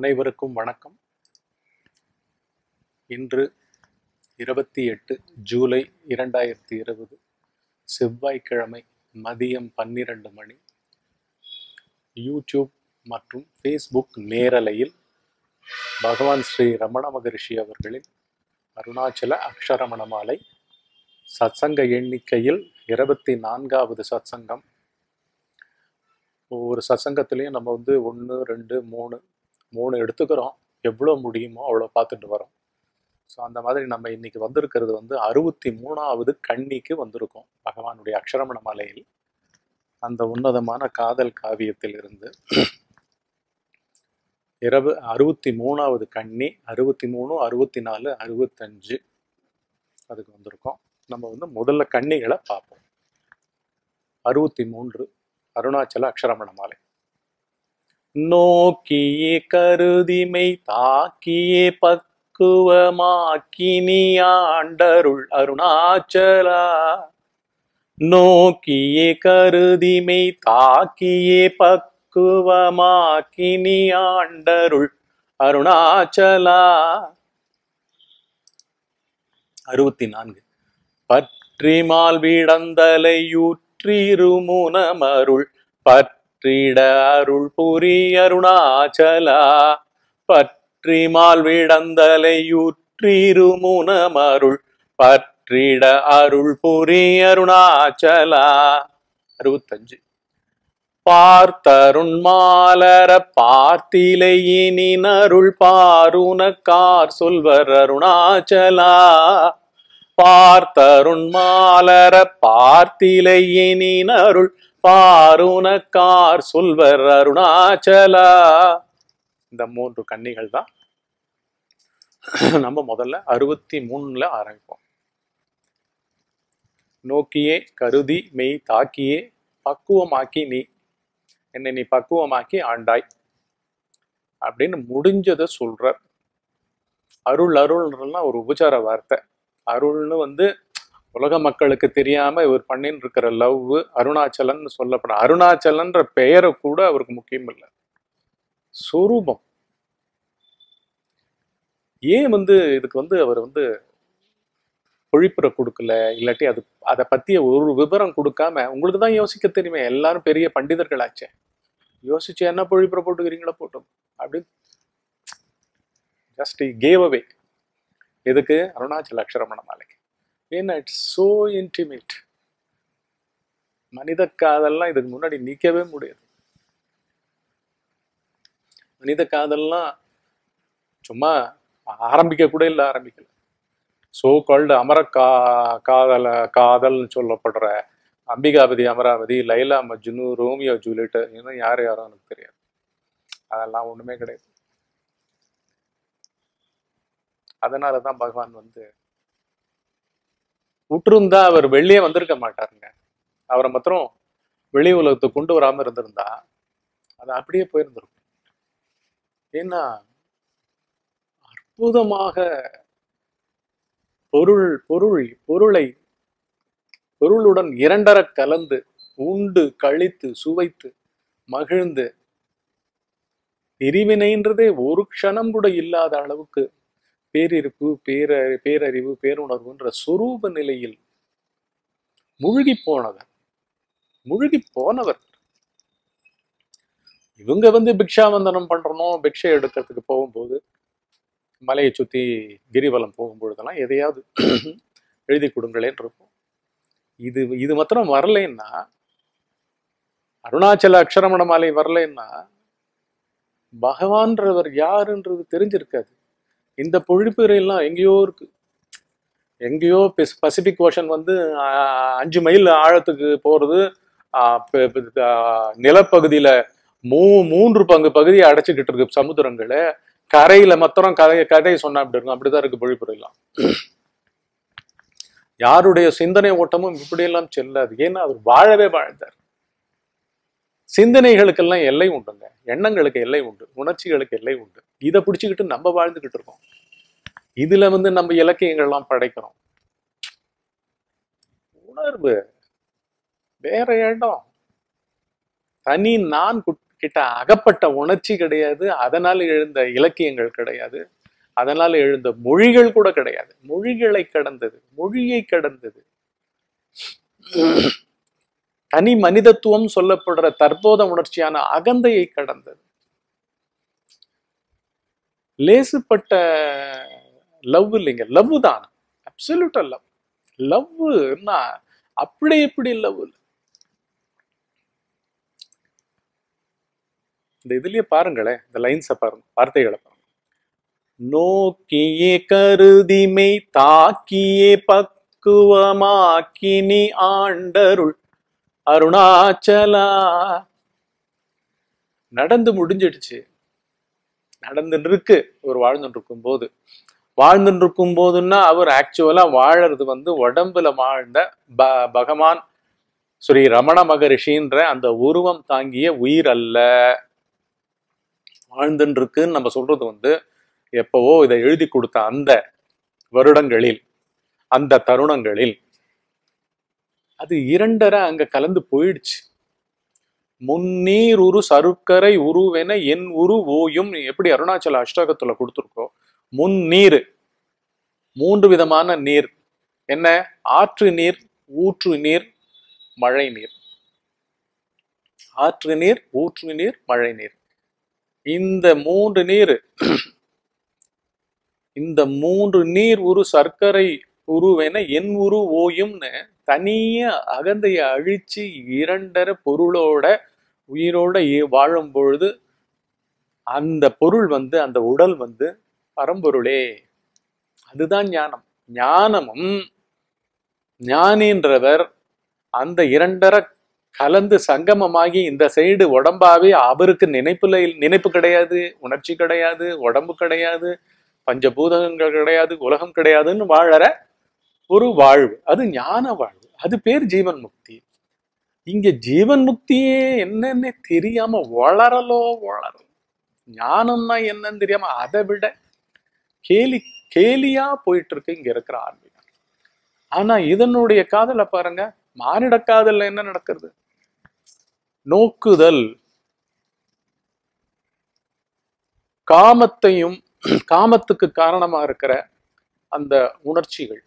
அனைவருக்கும் வணக்கம். இன்று இருபத்தி எட்டு ஜூலை இரண்டாயிரத்தி இருபது செவ்வாய்க்கிழமை மதியம் பன்னிரண்டு மணி. யூடியூப் மற்றும் ஃபேஸ்புக் நேரலையில் பகவான் ஸ்ரீ ரமண மகரிஷி அவர்களின் அருணாச்சல அக்ஷரமண மாலை சத்சங்க எண்ணிக்கையில் இருபத்தி நான்காவது சத்சங்கம். ஒவ்வொரு சத்சங்கத்திலையும் நம்ம வந்து ஒன்று ரெண்டு மூணு மூணு எடுத்துக்கிறோம். எவ்வளோ முடியுமோ அவ்வளோ பார்த்துட்டு வரோம். ஸோ அந்த மாதிரி நம்ம இன்னைக்கு வந்திருக்கிறது வந்து அறுபத்தி மூணாவது கன்னிக்கு வந்திருக்கோம். பகவானுடைய அக்ஷரமண மலையில். அந்த உன்னதமான காதல் காவியத்தில் இருந்து இரவு அறுபத்தி மூணாவது கன்னி அறுபத்தி மூணு அறுபத்தி நாலு அறுபத்தஞ்சு அதுக்கு வந்திருக்கோம். நம்ம வந்து முதல்ல கன்னிகளை பார்ப்போம். அறுபத்தி மூன்று அருணாச்சல அக்ஷரமண மாலை. நோக்கியே கருதிமை தாக்கியே பக்குவமாக்கினி ஆண்டருள் அருணாச்சலா. நோக்கியே கருதிமை தாக்கியே பக்குவமாக்கினி ஆண்டருள் அருணாச்சலா. அறுபத்தி நான்கு பற்றிமால் விடந்தலையூற்றிருமுனமருள் பற்றிட அருள் புரி அருணாச்சலா பற்றிமால் விடந்தலையூற்றிருமுனமருள் பற்றிட அருள் புரி அருணாச்சலா. அறுபத்தஞ்சு. பார்த்தருண் மாலர பார்த்திலையினின் அருள் பாருணக்கார் சொல்வர் அருணாச்சலா. பார்த்தருண் மாலர பார்த்திலையினின் அருள் பாருணக்கார் சொல்வர் அருணாச்சலா. இந்த மூன்று கன்னிகள் தான் நம்ம முதல்ல அறுபத்தி மூணுல ஆரம்பிப்போம். நோக்கியே கருதி மெய் தாக்கியே பக்குவமாக்கி நீ. என்னை நீ பக்குவமாக்கி ஆண்டாய். அப்படின்னு முடிஞ்சதை சொல்ற. அருள் அருள்ன்றலாம் ஒரு உபச்சார வார்த்தை. அருள்னு வந்து உலக மக்களுக்கு தெரியாம இவர் பண்ணின்னு இருக்கிற லவ் அருணாச்சலன் சொல்லப்பட அருணாச்சலன்ற பெயரை கூட அவருக்கு முக்கியம் இல்லை. சொரூபம். ஏன் வந்து இதுக்கு வந்து அவர் வந்து பொழிப்புரை கொடுக்கல? இல்லாட்டி அது அதை பத்திய ஒரு விவரம் கொடுக்காம உங்களுக்கு தான் யோசிக்க தெரியுமே எல்லாரும் பெரிய பண்டிதர்களாச்சே. யோசிச்சு என்ன பொழிப்புரை போட்டுக்கிறீங்களோ போட்டோம். அப்படின்னு. ஜஸ்ட் கேவ் அவே எதுக்கு? அருணாச்சல அக்ஷரமண மாலைக்கு. ஏன்னா இட்ஸ் சோ இன்டிமேட் மனித காதல்லாம் இதுக்கு முன்னாடி நிற்கவே முடியாது. மனித காதல்லாம் சும்மா ஆரம்பிக்க கூட இல்லை ஆரம்பிக்கல. சோ கால்டு அமர கா காதல காதல்னு சொல்லப்படுற Ambikapathi Amaravathi Laila Majnu Romeo Juliet இன்னும் யார் யாரும் எனக்கு தெரியாது. அதெல்லாம் ஒன்றுமே கிடையாது. அதனால தான் பகவான் வந்து விட்டுருந்தா அவர் வெளியே வந்திருக்க மாட்டாருங்க. அவரை மாத்திரம் வெளி உலகத்தை கொண்டு வராம இருந்திருந்தா அது அப்படியே போயிருந்திருக்கும். ஏன்னா அற்புதமாக பொருள் பொருள் பொருளை பொருளுடன் இரண்டர கலந்து உண்டு கழித்து சுவைத்து மகிழ்ந்து பிரிவினைன்றதே ஒரு க்ஷணம் கூட இல்லாத அளவுக்கு பேரிருப்பு பேர பேரறிவு பேருணர்வுன்ற சொரூப நிலையில் முழுகி போனவர் முழுகி போனவர். இவங்க வந்து பிக்ஷாவந்தனம் பண்றணும் பிக்ஷை எடுக்கிறதுக்கு போகும்போது மலையை சுத்தி கிரிவலம் போகும்பொழுதெல்லாம் எதையாவது எழுதி கொடுங்களேன் இருக்கும் இது இது மாத்திரம் வரலைன்னா அருணாச்சல அக்ஷரமண மாலை வரலைன்னா பகவான்றவர் யாருன்றது தெரிஞ்சிருக்காது. இந்த பொழிப்புரையெல்லாம் எங்கேயோ இருக்கு. எங்கேயோ பசிபிக் ஓஷன் வந்து அஞ்சு மைல் ஆழத்துக்கு போகிறது நிலப்பகுதியில் மூ மூன்று பங்கு பகுதியை அடைச்சிக்கிட்டு இருக்கு சமுத்திரங்களை. கரையில் மாத்திரம் கதையை கதையை சொன்னா அப்படி இருக்கும் அப்படிதான் இருக்கு பொழிப்புரையெல்லாம் யாருடைய சிந்தனை ஓட்டமும் இப்படியெல்லாம் செல்லாது. ஏன்னா அவர் வாழவே வாழ்ந்தார். சிந்தனைகளுக்கெல்லாம் எல்லை உண்டுங்க. எண்ணங்களுக்கு எல்லை உண்டு. உணர்ச்சிகளுக்கு எல்லை உண்டு. இதை பிடிச்சிக்கிட்டு நம்ம வாழ்ந்துகிட்டு இருக்கோம். இதுல வந்து நம்ம இலக்கியங்கள்லாம் படைக்கிறோம். உணர்வு வேற இடம். தனி நான் கிட்ட அகப்பட்ட உணர்ச்சி கிடையாது. அதனால எழுந்த இலக்கியங்கள் கிடையாது. அதனால எழுந்த மொழிகள் கூட கிடையாது. மொழிகளை கடந்தது. மொழியை கடந்தது. தனி மனிதத்துவம் சொல்லப்படுற தற்போத உணர்ச்சியான அகந்தையை கடந்தது. லேசுப்பட்ட லவ் இல்லைங்க லவ் தான். அப்சல்யூட்டா லவ். லவ்னா அப்படி எப்படி லவ்? இந்த இதுலயே பாருங்களேன் இந்த லைன்ஸை பாருங்க வார்த்தைகளை பாருங்க. நோக்கியே கருதிமை தாக்கியே பக்குவமாக்கினி ஆண்டருள் அருணாச்சலா. நடந்து முடிஞ்சிடுச்சு. நடந்துட்டு இருக்கு இவர் வாழ்ந்துட்டு இருக்கும் போது. வாழ்ந்துட்டு இருக்கும் போதுன்னா அவர் ஆக்சுவலா வாழறது வந்து உடம்புல வாழ்ந்த ப பகவான் ஸ்ரீ ரமண மகரிஷின்ற அந்த உருவம் தாங்கிய உயிர் அல்ல. வாழ்ந்துட்டு இருக்குன்னு நம்ம சொல்றது வந்து எப்பவோ இதை எழுதி கொடுத்த அந்த வருடங்களில் அந்த தருணங்களில். அது இரண்டரை அங்க கலந்து போயிடுச்சு. முன்னீர் உரு சருக்கரை உருவென என் உரு ஓயும் எப்படி அருணாச்சல அஷ்டகத்துல கொடுத்துருக்கோ முன்னீர் மூன்று விதமான நீர். என்ன? ஆற்று நீர் ஊற்று நீர் மழை நீர். ஆற்று நீர் ஊற்று நீர் மழை நீர். இந்த மூன்று நீர் இந்த மூன்று நீர் உரு சர்க்கரை உருவென என் உரு ஓயும்னு தனிய அகந்தைய அழிச்சு இரண்டரை பொருளோட உயிரோட வாழும் பொழுது அந்த பொருள் வந்து அந்த உடல் வந்து பரம்பொருளே. அதுதான் ஞானம். ஞானமும் ஞானின்றவர் அந்த இரண்டரை கலந்து சங்கமமாகி இந்த சைடு உடம்பாவே அவருக்கு நினைப்புல நினைப்பு கிடையாது உணர்ச்சி கிடையாது உடம்பு கிடையாது பஞ்சபூதங்கள் கிடையாது உலகம் கிடையாதுன்னு வாழற ஒரு வாழ்வு. அது ஞான வாழ்வு. அது பேர் ஜீவன் முக்தி. இங்க ஜீவன் முக்தியே என்னன்னு தெரியாம வளரலோ வளரும். ஞானம்னா என்னன்னு தெரியாம அதை விட கேலி கேலியா போயிட்டு இருக்கு இங்க இருக்கிற ஆன்மீகம். ஆனா இதனுடைய காதலை பாருங்க மானிட காதல்ல என்ன நடக்கிறது? நோக்குதல். காமத்தையும் காமத்துக்கு காரணமா இருக்கிற அந்த உணர்ச்சிகள்.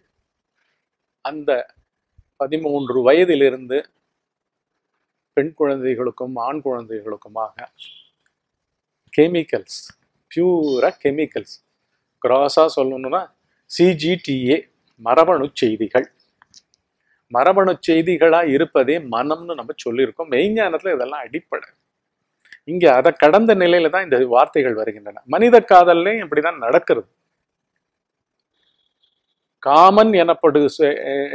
அந்த பதிமூன்று வயதிலிருந்து பெண் குழந்தைகளுக்கும் ஆண் குழந்தைகளுக்குமாக கெமிக்கல்ஸ் பியூரா கெமிக்கல்ஸ் கிராஸாக சொல்லணும்னா சிஜிடிஏ மரபணு செய்திகள். மரபணு செய்திகளாக இருப்பதே மனம்னு நம்ம சொல்லியிருக்கோம். மெய்ஞானத்தில் இதெல்லாம் அடிப்படை. இங்கே அதை கடந்த நிலையில தான் இந்த வார்த்தைகள் வருகின்றன. மனித காதல்லையும் இப்படிதான் நடக்கிறது. காமன் எனப்படு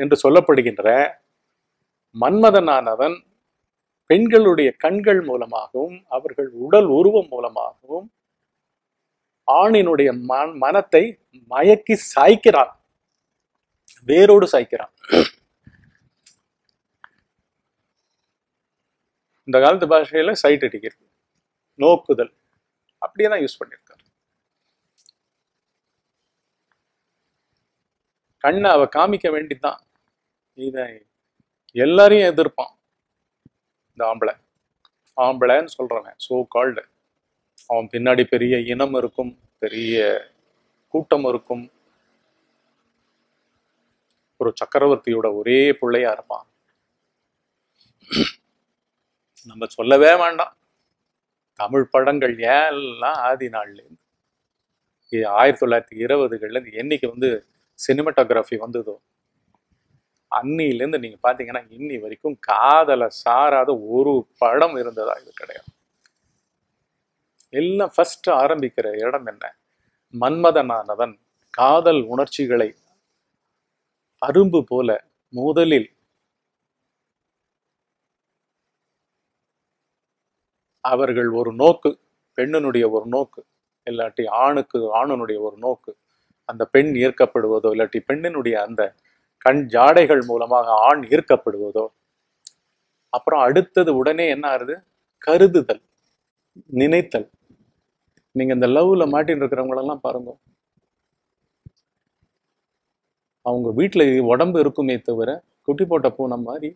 என்று சொல்லப்படுகின்ற மன்மதனானவன் பெண்களுடைய கண்கள் மூலமாகவும் அவர்கள் உடல் உருவம் மூலமாகவும் ஆணினுடைய மன் மனத்தை மயக்கி சாய்க்கிறான். வேரோடு சாய்க்கிறான். இந்த காலத்து பாஷையில சைட் அடிக்கிறது. நோக்குதல். அப்படியே தான் யூஸ் பண்ணியிருக்காரு கண்ணை அவ காமிக்க வேண்டிதான். இதை எல்லாரையும் எதிர்ப்பான். இந்த ஆம்பளை. ஆம்பளைன்னு சொல்றவன் சோ கால்டு அவன் பின்னாடி பெரிய இனம் இருக்கும் பெரிய கூட்டம் இருக்கும். ஒரு சக்கரவர்த்தியோட ஒரே பிள்ளையா இருப்பான். நம்ம சொல்லவே வேண்டாம். தமிழ் படங்கள் ஏன் எல்லாம் ஆதி நாள்லேருந்து? ஆயிரத்தி தொள்ளாயிரத்தி இருபதுகள்ல இருந்து என்னைக்கு வந்து சினிமட்டோகிராஃபி வந்ததோ அன்னிலேருந்து நீங்க பாத்தீங்கன்னா இன்னி வரைக்கும் காதலை சாராத ஒரு படம் இருந்ததா இது கிடையாது. எல்லாம் ஃபர்ஸ்ட் ஆரம்பிக்கிற இடம் என்ன? மன்மதனானவன் காதல் உணர்ச்சிகளை அரும்பு போல முதலில் அவர்கள் ஒரு நோக்கு பெண்ணினுடைய ஒரு நோக்கு இல்லாட்டி ஆணுக்கு ஆணனுடைய ஒரு நோக்கு அந்த பெண் ஈர்க்கப்படுவதோ இல்லாட்டி பெண்ணினுடைய அந்த கண் ஜாடைகள் மூலமாக ஆண் ஈர்க்கப்படுவதோ அப்புறம் அடுத்தது உடனே என்ன ஆகுது கருதுதல் நினைத்தல். நீங்க இந்த லவ்ல மாட்டின்னு இருக்கிறவங்களெல்லாம் பாருங்க. அவங்க வீட்டுல உடம்பு இருக்குமே தவிர குட்டி போட்ட பூனை மாதிரி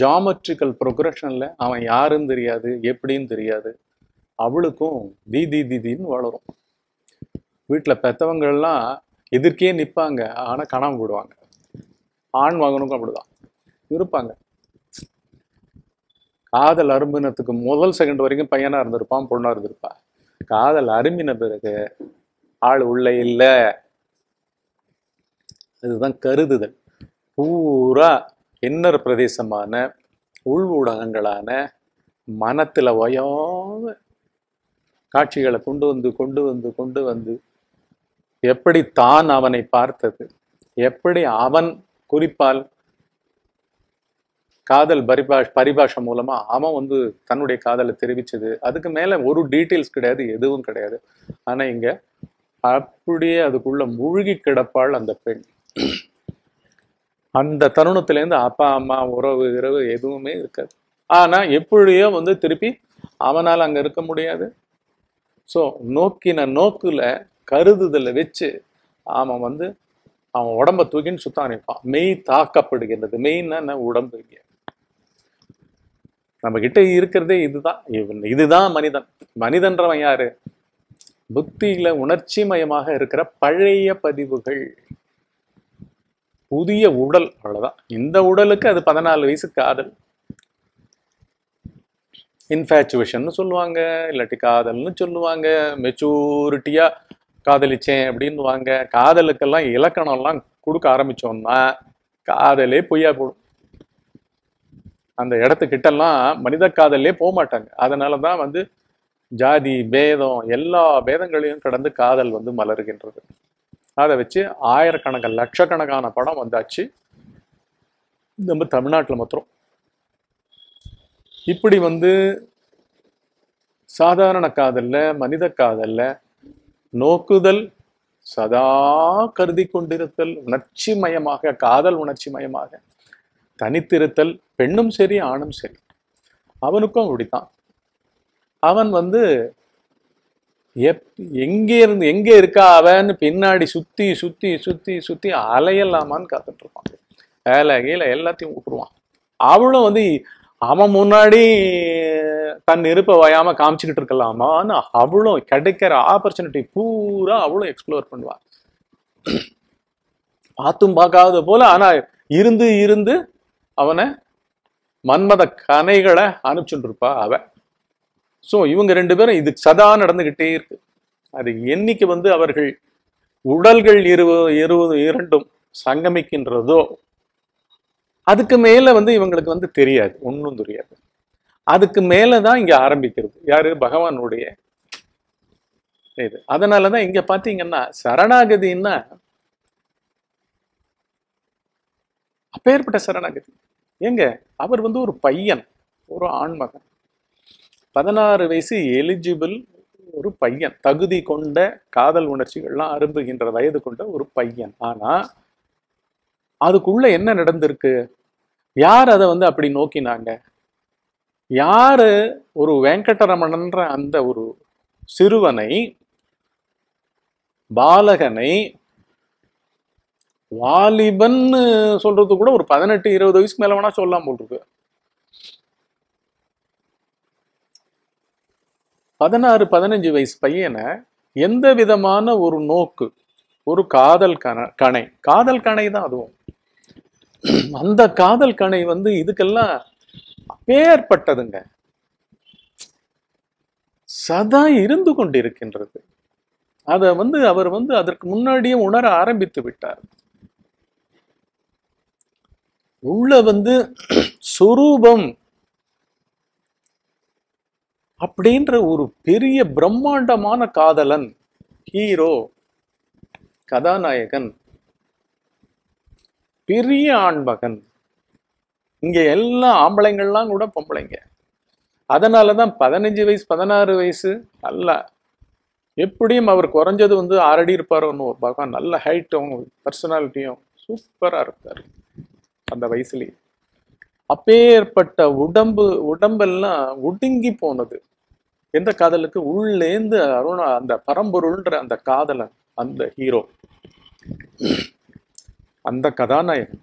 ஜாமெட்ரிக்கல் ப்ரொக்ரஷனில் அவன் யாருன்னு தெரியாது எப்படின்னு தெரியாது. அவளுக்கும் தீதி தீதின்னு வளரும். வீட்டில் பெற்றவங்கள்லாம் எதிர்க்கே நிற்பாங்க ஆனால் காணாமல் போடுவாங்க. ஆண் மகனுக்கும் அப்படிதான். இருப்பாங்க. காதல் அரும்பினத்துக்கு முதல் செகண்ட் வரைக்கும் பையனா இருந்திருப்பான் பொண்ணா இருந்திருப்பா. காதல் அரும்பின பிறகு ஆள் உள்ள இல்லை. அதுதான் கருதுதல். பூரா இன்னர் பிரதேசமான உள் ஊடகங்களான மனத்துல ஒயாம காட்சிகளை கொண்டு வந்து கொண்டு வந்து கொண்டு வந்து எப்படி தான் அவனை பார்த்தது? எப்படி அவன் குறிப்பால் காதல் பரிபாஷ் பரிபாஷை மூலமா அவன் வந்து தன்னுடைய காதலை தெரிவிச்சது? அதுக்கு மேல ஒரு டீட்டெயில்ஸ் கிடையாது எதுவும் கிடையாது. ஆனா இங்க அப்படியே அதுக்குள்ள மூழ்கி கிடப்பாள் அந்த பெண். அந்த தருணத்திலேருந்து அப்பா அம்மா உறவு இரவு எதுவுமே இருக்காது. ஆனா எப்படியோ வந்து திருப்பி அவனால் அங்க இருக்க முடியாது. ஸோ நோக்கின நோக்குல கருதுதலை வச்சு அவன் வந்து அவன் உடம்ப தூக்கின்னு சுத்தம் நினைப்பான் மெய் தாக்கப்படுகின்றது. மெயின்னா என்ன? உடம்பு இங்கே. நம்ம கிட்ட இருக்கிறதே இதுதான். இதுதான் மனிதன். மனிதன்றவன் யாரு? புத்தியில உணர்ச்சி மயமாக இருக்கிற பழைய பதிவுகள். புதிய உடல். அவ்வளவுதான். இந்த உடலுக்கு அது பதினாலு வயசு காதல். இன்ஃபேச்சுவேஷன் சொல்லுவாங்க இல்லாட்டி காதல்னு சொல்லுவாங்க. மெச்சூரிட்டியா காதலிச்சேன் அப்படின்னுவாங்க காதலுக்கெல்லாம் இலக்கணம்லாம் கொடுக்க ஆரம்பிச்சோம்னா காதலே பொய்யா போடும். அந்த இடத்துக்கிட்டெல்லாம் மனித காதலே போக மாட்டாங்க. அதனால தான் வந்து ஜாதி பேதம் எல்லா பேதங்களையும் கடந்து காதல் வந்து மலர்கின்றது. அதை வச்சு ஆயிரக்கணக்கான லட்சக்கணக்கான படம் வந்தாச்சு. நம்ம தமிழ்நாட்டில் மாத்திரம். இப்படி வந்து சாதாரண காதலில் மனித காதலில் நோக்குதல் சதா கருதி கொண்டிருத்தல் உணர்ச்சி மயமாக காதல் உணர்ச்சி மயமாக தனித்திருத்தல் பெண்ணும் சரி ஆணும் சரி. அவனுக்கும் அப்படித்தான். அவன் வந்து எப் எங்கே இருந்து எங்கே இருக்கா அவன்னு பின்னாடி சுத்தி சுத்தி சுத்தி சுத்தி அலையலாமான்னு காத்துட்ருப்பான் வேலை கீழே எல்லாத்தையும் விட்டுருவான் அவளும் வந்து அவன் முன்னாடி தன் இருப்பை வயாம காமிச்சுக்கிட்டு இருக்கலாமான்னு அவளும் கிடைக்கிற ஆப்பர்ச்சுனிட்டி பூரா அவளும் எக்ஸ்ப்ளோர் பண்ணுவா. பார்த்தும் பார்க்காத போல ஆனா இருந்து இருந்து அவனை மன்மத கனைகளை அனுப்பிச்சுட்டு இருப்பா அவ. ஸோ இவங்க ரெண்டு பேரும் இது சதா நடந்துகிட்டே இருக்கு. அது என்னைக்கு வந்து அவர்கள் உடல்கள் இருவது இருபது இரண்டும் சங்கமிக்கின்றதோ அதுக்கு மேல வந்து இவங்களுக்கு வந்து தெரியாது. ஒன்றும் தெரியாது. அதுக்கு மேலதான் இங்க ஆரம்பிக்கிறது. யாரு? பகவானுடைய இது. அதனாலதான் இங்க பாத்தீங்கன்னா சரணாகதின்னா அப்பேற்பட்ட சரணாகதி. ஏங்க அவர் வந்து ஒரு பையன் ஒரு ஆண்மகன். பதினாறு வயசு எலிஜிபிள் ஒரு பையன். தகுதி கொண்ட காதல் உணர்ச்சிகள்லாம் அரும்புகின்ற வயது கொண்ட ஒரு பையன். ஆனா அதுக்குள்ள என்ன நடந்திருக்கு? யார் அதை வந்து அப்படி நோக்கினாங்க? யாரு ஒரு வெங்கடரமணன்ற அந்த ஒரு சிறுவனை பாலகனை வாலிபன்னு சொல்றது கூட ஒரு பதினெட்டு இருபது வயசுக்கு மேல வேணா சொல்லலாம் போல் இருக்கு. பதினாறு பதினஞ்சு வயசு பையனை எந்த விதமான ஒரு நோக்கு ஒரு காதல் கண கணை காதல் கணை தான் அதுவும். அந்த காதல் கணை வந்து இதுக்கெல்லாம் பேர்பட்டதுங்க சதா இருந்து கொண்டிருக்கின்றது. அதை வந்து அவர் வந்து அதற்கு முன்னாடியே உணர ஆரம்பித்து விட்டார். உள்ள வந்து சுரூபம் அப்படின்ற ஒரு பெரிய பிரம்மாண்டமான காதலன் ஹீரோ கதாநாயகன் பெரிய ஆண்மகன். இங்க எல்லா ஆம்பளைங்கள்லாம் கூட பொம்பளைங்க. அதனாலதான் பதினஞ்சு வயசு பதினாறு வயசு நல்ல எப்படியும் அவர் குறைஞ்சது வந்து ஆறடி இருப்பார் ஒரு பகவான் நல்ல ஹைட்டும் பர்சனாலிட்டியும் சூப்பரா இருக்காரு அந்த வயசுலயே. அப்பேற்பட்ட உடம்பு உடம்பெல்லாம் ஒடுங்கி போனது. எந்த காதலுக்கு? உள்ளேந்து அருணா அந்த பரம்பொருள்ன்ற அந்த காதலை அந்த ஹீரோ அந்த கதாநாயகன்.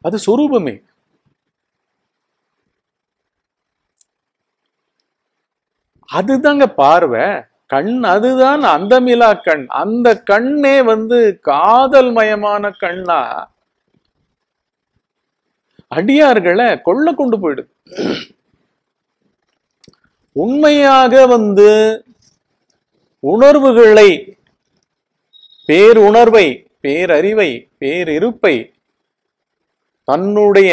அது சொரூபமே. அதுதாங்க பார்வை. கண் அதுதான் அந்தமிலா கண். அந்த கண்ணே வந்து காதல் மயமான கண்ணா. அடியார்களை கொள்ள கொண்டு போயிடுது. உண்மையாக வந்து உணர்வுகளை பேருணர்வை பேரறிவை பேரிருப்பை தன்னுடைய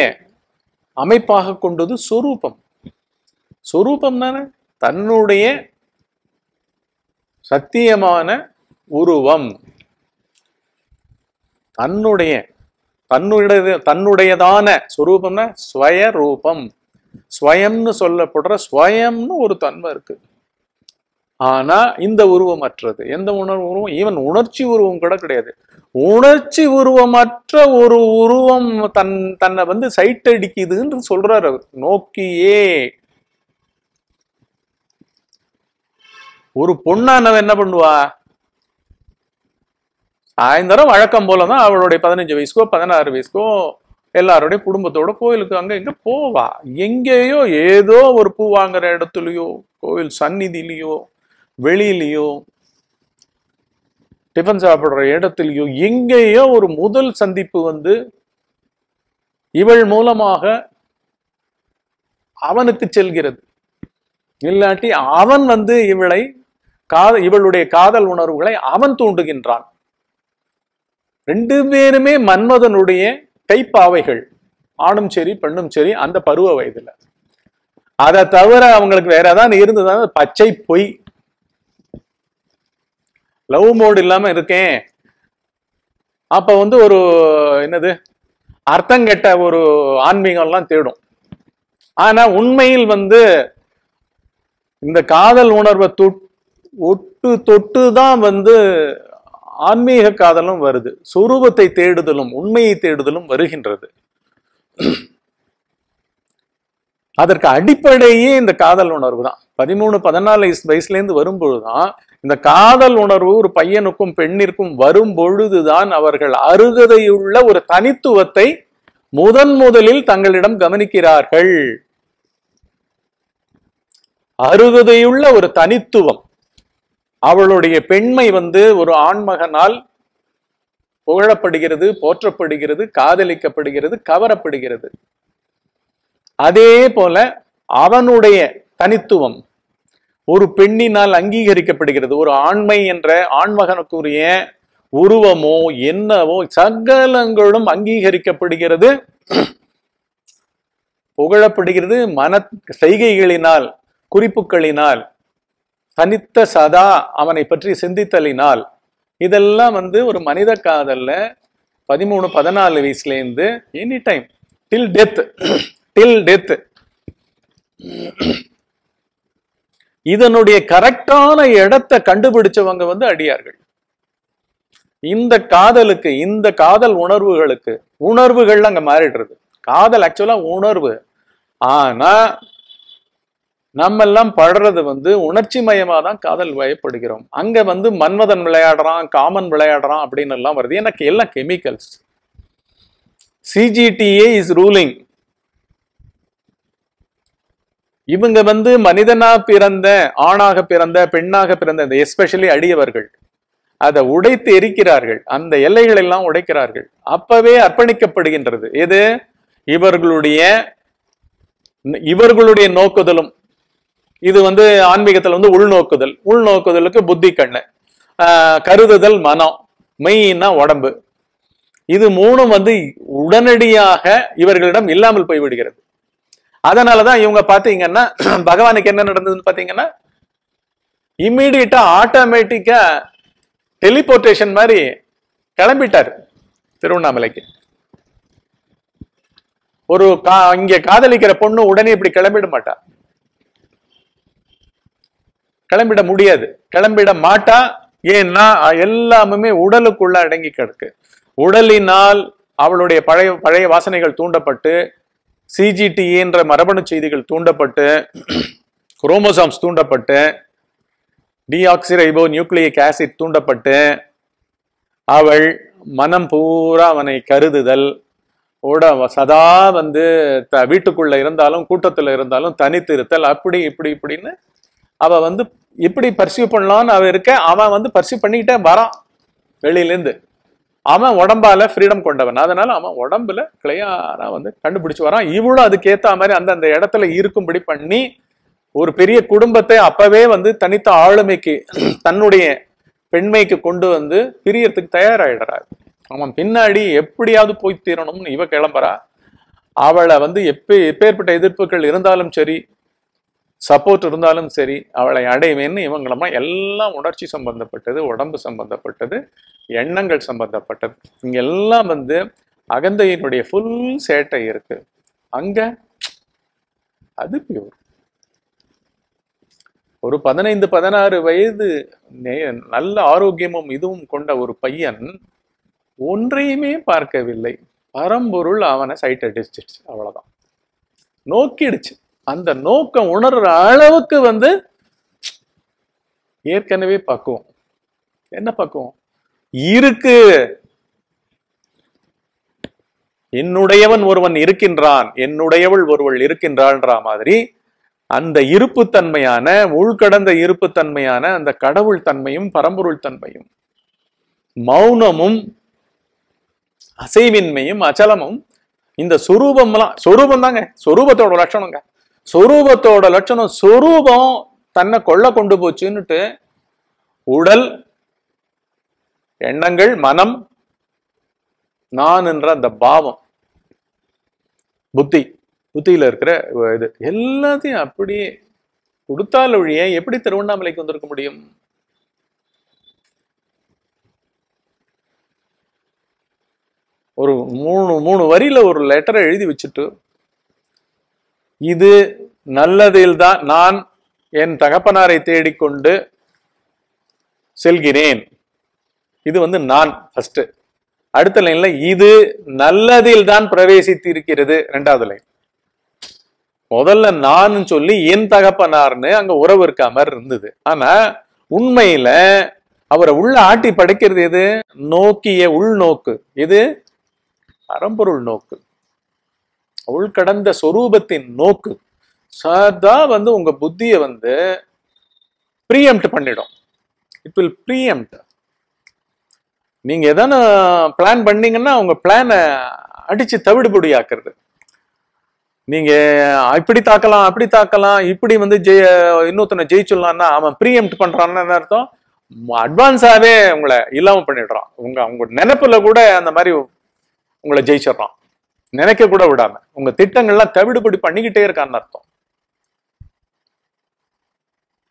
அமைப்பாக கொண்டது சொரூபம். சொரூபம் தானே தன்னுடைய சத்தியமான உருவம். தன்னுடைய தன்னுடைய தன்னுடையதான சொரூபம்னா ஸ்வயரூபம். ஸ்வயம்னு சொல்லப்படுற ஸ்வயம்னு ஒரு தன்மை இருக்குது ஆனா இந்த உருவமற்றது. எந்த உணர்வு உருவம்? ஈவன் உணர்ச்சி உருவம் கூட கிடையாது. உணர்ச்சி உருவமற்ற ஒரு உருவம் தன் தன்னை வந்து சைட் அடிக்குதுன்னு சொல்றாரு அவர். நோக்கியே. ஒரு பொண்ணானவ என்ன பண்ணுவா? சாயந்தரம் வழக்கம் போலதான் அவளுடைய பதினஞ்சு வயசுக்கோ பதினாறு வயசுக்கோ எல்லாருடைய குடும்பத்தோட கோயிலுக்கு அங்க இங்க போவா. எங்கேயோ ஏதோ ஒரு பூ வாங்குற இடத்துலயோ கோயில் சந்நிதியிலயோ வெளியிலயோ டிஃபன் சாப்பிடுற இடத்துலையோ எங்கேயோ ஒரு முதல் சந்திப்பு வந்து இவள் மூலமாக அவனுக்கு செல்கிறது. இல்லாட்டி அவன் வந்து இவளை காத இவளுடைய காதல் உணர்வுகளை அவன் தூண்டுகின்றான். ரெண்டு பேருமே மன்மதனுடைய கைப்பாவைகள் ஆணும் சரி பெண்ணும் சரி அந்த பருவ வயதுல. அதை தவிர அவங்களுக்கு வேற ஏதாவது இருந்ததுன்னா பச்சை பொய் லவ் மோடு இல்லாம இருக்கேன். அப்ப வந்து ஒரு என்னது அர்த்தங்கெட்ட ஒரு ஆன்மீகம்லாம் தேடும். ஆனா உண்மையில் வந்து இந்த காதல் உணர்வை தொட்- ஒட்டு தொட்டு தான் வந்து ஆன்மீக காதலும் வருது. சுரூபத்தை தேடுதலும் உண்மையை தேடுதலும் வருகின்றது. அதற்கு அடிப்படையே இந்த காதல் உணர்வு தான். பதிமூணு பதினாலு வயசுலேருந்து வயசுல இருந்து வரும்பொழுதுதான் இந்த காதல் உணர்வு ஒரு பையனுக்கும் பெண்ணிற்கும் வரும் பொழுதுதான் அவர்கள் அருகதையுள்ள ஒரு தனித்துவத்தை முதன் முதலில் தங்களிடம் கவனிக்கிறார்கள். அருகதையுள்ள ஒரு தனித்துவம். அவளுடைய பெண்மை வந்து ஒரு ஆண்மகனால் புகழப்படுகிறது போற்றப்படுகிறது காதலிக்கப்படுகிறது கவரப்படுகிறது. அதே போல அவனுடைய தனித்துவம் ஒரு பெண்ணினால் அங்கீகரிக்கப்படுகிறது. ஒரு ஆண்மை என்ற ஆண்மகனுக்குரிய உருவமோ என்னவோ சகலங்களும் அங்கீகரிக்கப்படுகிறது. புகழப்படுகிறது. மன செய்கைகளினால் குறிப்புகளினால் தனித்த சதா அவனை பற்றி சிந்தித்தலினால். இதெல்லாம் வந்து ஒரு மனித காதல்ல பதிமூணு பதினாலு வயசுலேருந்து any time till death till death இதனுடைய கரெக்டான இடத்தை கண்டுபிடிச்சவங்க வந்து அடியார்கள். இந்த காதலுக்கு இந்த காதல் உணர்வுகளுக்கு உணர்வுகள் அங்க மாறிடுறது. காதல் ஆக்சுவலா உணர்வு. ஆனா நம்ம எல்லாம் படுறது வந்து உணர்ச்சி மயமா தான் காதல் வயப்படுகிறோம். அங்க வந்து மன்மதன் விளையாடுறான் காமன் விளையாடுறான் அப்படின்னு எல்லாம் வருது. எனக்கு எல்லாம் கெமிக்கல்ஸ் சிஜிடிஏ இஸ் ரூலிங் இவங்க வந்து மனிதனா பிறந்த ஆணாக பிறந்த பெண்ணாக பிறந்த இந்த எஸ்பெஷலி அடியவர்கள் அதை உடைத்து எரிக்கிறார்கள். அந்த எல்லைகள் எல்லாம் உடைக்கிறார்கள். அப்பவே அர்ப்பணிக்கப்படுகின்றது. எது? இவர்களுடைய இவர்களுடைய நோக்குதலும். இது வந்து ஆன்மீகத்தில் வந்து உள்நோக்குதல். உள்நோக்குதலுக்கு புத்தி கண்ணு. கருதுதல் மனம். மெயின்னா உடம்பு. இது மூணும் வந்து உடனடியாக இவர்களிடம் இல்லாமல் போய்விடுகிறது. அதனாலதான் இவங்க பாத்தீங்கன்னா பகவானுக்கு என்ன நடந்ததுன்னு பாத்தீங்கன்னா இம்மீடியட்டா ஆட்டோமேட்டிக்கா டெலிபோர்டேஷன் மாதிரி கிளம்பிட்டார் திருவண்ணாமலைக்கு. ஒரு கா இங்க காதலிக்கிற பொண்ணு உடனே இப்படி கிளம்பிட மாட்டா. கிளம்பிட முடியாது. கிளம்பிட மாட்டா. ஏன்னா எல்லாமுமே உடலுக்குள்ள அடங்கி கிடக்கு. உடலினால் அவளுடைய பழைய பழைய வாசனைகள் தூண்டப்பட்டு சிஜிடிஏன்ற மரபணு செய்திகள் தூண்டப்பட்டு குரோமோசாம்ஸ் தூண்டப்பட்டு டிஆக்சிரைபோ நியூக்ளியிக் ஆசிட் தூண்டப்பட்டு அவள் மனம் பூரா அவனை கருதுதல். ஓட சதா வந்து த வீட்டுக்குள்ள இருந்தாலும் கூட்டத்தில் இருந்தாலும் தனித்திருத்தல். அப்படி இப்படி இப்படின்னு அவ வந்து எப்படி பர்சியூ பண்ணலான்னு அவ இருக்க அவன் வந்து பர்சியூ பண்ணிக்கிட்டே வரான். வெளியிலேருந்து அவன் உடம்பால ஃப்ரீடம் கொண்டவன். அதனால அவன் உடம்புல கிளையாரா வந்து கண்டுபிடிச்சு வரான். இவளும் அதுக்கேத்த மாதிரி அந்த அந்த இடத்துல இருக்கும்படி பண்ணி ஒரு பெரிய குடும்பத்தை அப்பவே வந்து தனித்த ஆளுமைக்கு தன்னுடைய பெண்மைக்கு கொண்டு வந்து பிரியறதுக்கு தயாராகிடுறாரு அவன் பின்னாடி எப்படியாவது போய் தீரணும்னு இவ கிளம்புறா. அவளை வந்து எப்ப எப்பேற்பட்ட எதிர்ப்புகள் இருந்தாலும் சரி சப்போர்ட் இருந்தாலும் சரி அவளை அடைவேன்னு இவங்களமா எல்லாம் உணர்ச்சி சம்பந்தப்பட்டது உடம்பு சம்பந்தப்பட்டது. எண்ணங்கள் சம்பந்தப்பட்டது. இங்கெல்லாம் வந்து அகந்தையினுடைய ஃபுல் சேட்டை இருக்கு. அங்க அது பியூர் ஒரு பதினைந்து பதினாறு வயது நல்ல ஆரோக்கியமும் இதுவும் கொண்ட ஒரு பையன் ஒன்றையுமே பார்க்கவில்லை. பரம்பொருள் அவனை சைட் அடிச்சிடுச்சு அவ்வளவுதான். நோக்கிடுச்சு. அந்த நோக்கம் உணர்ற அளவுக்கு வந்து ஏற்கனவே பக்குவம். என்ன பக்குவம்? இருக்கு. என்னுடையவன் ஒருவன் இருக்கின்றான் என்னுடையவள் ஒருவள் இருக்கின்றான்ற மாதிரி அந்த இருப்புத்தன்மையான உள்கடந்த இருப்புத்தன்மையான அந்த கடவுள் தன்மையும் பரம்பொருள் தன்மையும் மௌனமும் அசைவின்மையும் அச்சலமும் இந்த சொரூபம்லாம் சொரூபம் தாங்க சொரூபத்தோட லட்சணங்க. சொரூபத்தோட லட்சணம் சொரூபம் தன்னை கொள்ள கொண்டு போச்சுன்னுட்டு உடல் எண்ணங்கள் மனம் நான் என்ற அந்த பாவம் புத்தி புத்தியில இருக்கிற இது எல்லாத்தையும் அப்படியே கொடுத்தால் ஒழிய எப்படி திருவண்ணாமலைக்கு வந்திருக்க முடியும்? ஒரு மூணு மூணு வரியில ஒரு லெட்டரை எழுதி வச்சுட்டு இது நல்லதில்தான் நான் என் தகப்பனாரை தேடிக்கொண்டு செல்கிறேன். இது வந்து நான் ஃபர்ஸ்ட் அடுத்த லைன்ல இது நல்லதில் தான் பிரவேசித்து இருக்கிறது ரெண்டாவது லைன் முதல்ல நான் சொல்லி என் தகப்பனார்னு அங்க உறவு இருக்க மாதிரி இருந்தது. ஆனா உண்மையில அவரை உள்ள ஆட்டி படைக்கிறது எது? நோக்கிய உள்நோக்கு. இது அறம்பொருள் நோக்கு. உள்கடந்த சொரூபத்தின் நோக்கு. சதா வந்து உங்க புத்திய வந்து ப்ரீஎம்ட் பண்ணிடும். இட் வில் ப்ரீஎம்ட் நீங்க எதான பிளான் பண்ணீங்கன்னா உங்க பிளானை அடிச்சு தவிடுபடி ஆக்குறது நீங்க இப்படி தாக்கலாம் அப்படி தாக்கலாம் இப்படி வந்து ஜெய இன்னொருத்தனை ஜெயிச்சிடலாம்னா அவன் ப்ரீஎம்ட் பண்றான்னு என்ன அர்த்தம்? அட்வான்ஸாவே உங்களை இல்லாம பண்ணிடுறான். உங்க உங்க நினைப்புல கூட அந்த மாதிரி உங்களை ஜெயிச்சிடுறான். நினைக்க கூட விடாம. உங்க திட்டங்கள்லாம் தவிடுபடி பண்ணிக்கிட்டே இருக்கான்னு அர்த்தம்.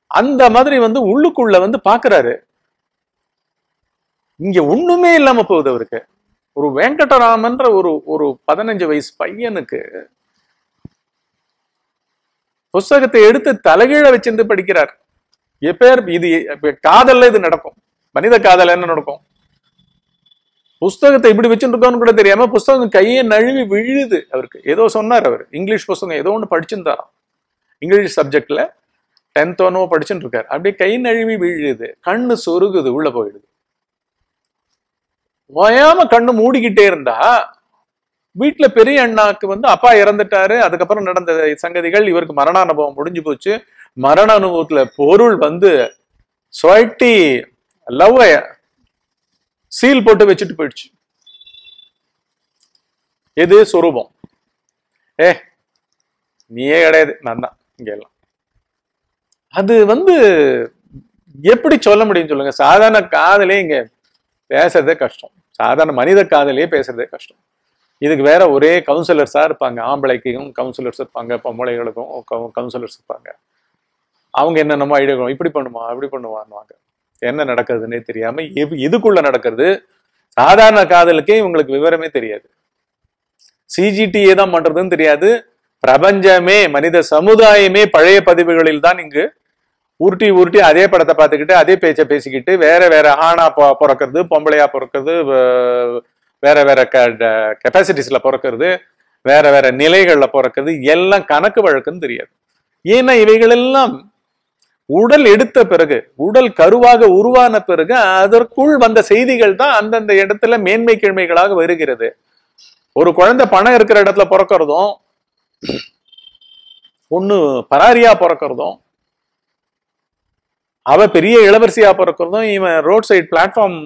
அந்த மாதிரி வந்து உள்ளுக்குள்ள வந்து பாக்குறாரு. இங்க ஒண்ணுமே இல்லாம போகுது அவருக்கு. ஒரு வெங்கடராமன்ற ஒரு ஒரு பதினஞ்சு வயசு பையனுக்கு புஸ்தகத்தை எடுத்து தலைகீழ வச்சிருந்து படிக்கிறார். எப்பேர் இது காதல்ல இது நடக்கும். மனித காதல் என்ன நடக்கும்? புஸ்தகத்தை இப்படி வச்சுருக்கோன்னு கூட தெரியாம புஸ்தகம் கையை நழுவி விழுது அவருக்கு. ஏதோ சொன்னார் அவர். இங்கிலீஷ் புஸ்தகம் ஏதோ ஒன்று படிச்சிருந்தாராம். இங்கிலீஷ் சப்ஜெக்ட்ல டென்த்தோனோ படிச்சுட்டு இருக்காரு அப்படியே கை நழுவி விழுது. கண்ணு சொருகுது உள்ள போயிடுது. ஓயாம கண்ணு மூடிக்கிட்டே இருந்தா வீட்டுல பெரிய அண்ணாக்கு வந்து அப்பா இறந்துட்டாரு அதுக்கப்புறம் நடந்த சங்கதிகள் இவருக்கு மரண அனுபவம் முடிஞ்சு போச்சு. மரண அனுபவத்துல பொருள் வந்து சொட்டி லவ் சீல் போட்டு வச்சுட்டு போயிடுச்சு. எது? சொரூபம். ஏ நீயே கிடையாது. நான் தான். இங்க எல்லாம். அது வந்து எப்படி சொல்ல முடியும் சொல்லுங்க. சாதாரண காதலே இங்க பேசுறதே கஷ்டம். சாதாரண மனித காதலே பேசுறதே கஷ்டம். இதுக்கு வேற ஒரே கவுன்சிலர்ஸா இருப்பாங்க. ஆம்பளைக்கும் கவுன்சிலர்ஸ் இருப்பாங்க பொம்பளைகளுக்கும் கவுன்சிலர்ஸ் இருப்பாங்க. அவங்க என்னென்னமோ ஐடியா இப்படி பண்ணுமா அப்படி பண்ணுவான்னுவாங்க. என்ன நடக்குதுன்னே தெரியாம எது- எதுக்குள்ள நடக்கிறது? சாதாரண காதலுக்கே இவங்களுக்கு விவரமே தெரியாது. சிஜிடிஏ தான் பண்றதுன்னு தெரியாது. பிரபஞ்சமே மனித சமுதாயமே பழைய பதிவுகளில் தான் இங்கு உருட்டி உருட்டி அதே படத்தை பார்த்துக்கிட்டு அதே பேச்சை பேசிக்கிட்டு வேற வேற ஆணா பிறக்கிறது பொம்பளையா பிறக்கிறது வேற வேற கெப்பாசிட்டிஸ்ல பிறக்கிறது வேற வேற நிலைகள்ல பிறக்கிறது எல்லாம் கணக்கு வழக்குன்னு தெரியாது. ஏன்னா இவைகள் எல்லாம் உடல் எடுத்த பிறகு உடல் கருவாக உருவான பிறகு அதற்குள் வந்த செய்திகள் தான் அந்தந்த இடத்துல மேன்மை கிழமைகளாக வருகிறது. ஒரு குழந்தை பணம் இருக்கிற இடத்துல பிறக்கிறதும் ஒன்று பராரியா பிறக்கிறதும் அவ பெரிய இளவரசியா பிறக்கிறதும் இவன் ரோட் சைடு பிளாட்ஃபார்ம்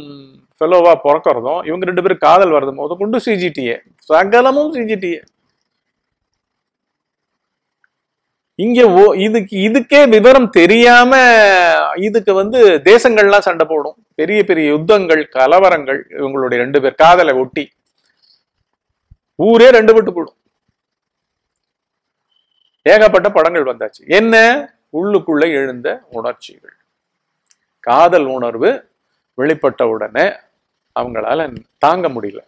ஃபெலோவா பிறக்கிறதும் இவங்க ரெண்டு பேரும் காதல் வர்றது போது கொண்டு சிஜிடிஏ சகலமும் சிஜிடிஏ இங்க ஓ இதுக்கு இதுக்கே விவரம் தெரியாம இதுக்கு வந்து தேசங்கள்லாம் சண்டை போடும். பெரிய பெரிய யுத்தங்கள் கலவரங்கள் இவங்களுடைய ரெண்டு பேர் காதலை ஒட்டி. ஊரே ரெண்டு விட்டு போடும். ஏகப்பட்ட படங்கள் வந்தாச்சு. என்ன? உள்ளுக்குள்ள எழுந்த உணர்ச்சிகள். காதல் உணர்வு வெளிப்பட்ட உடனே அவங்களால தாங்க முடியல.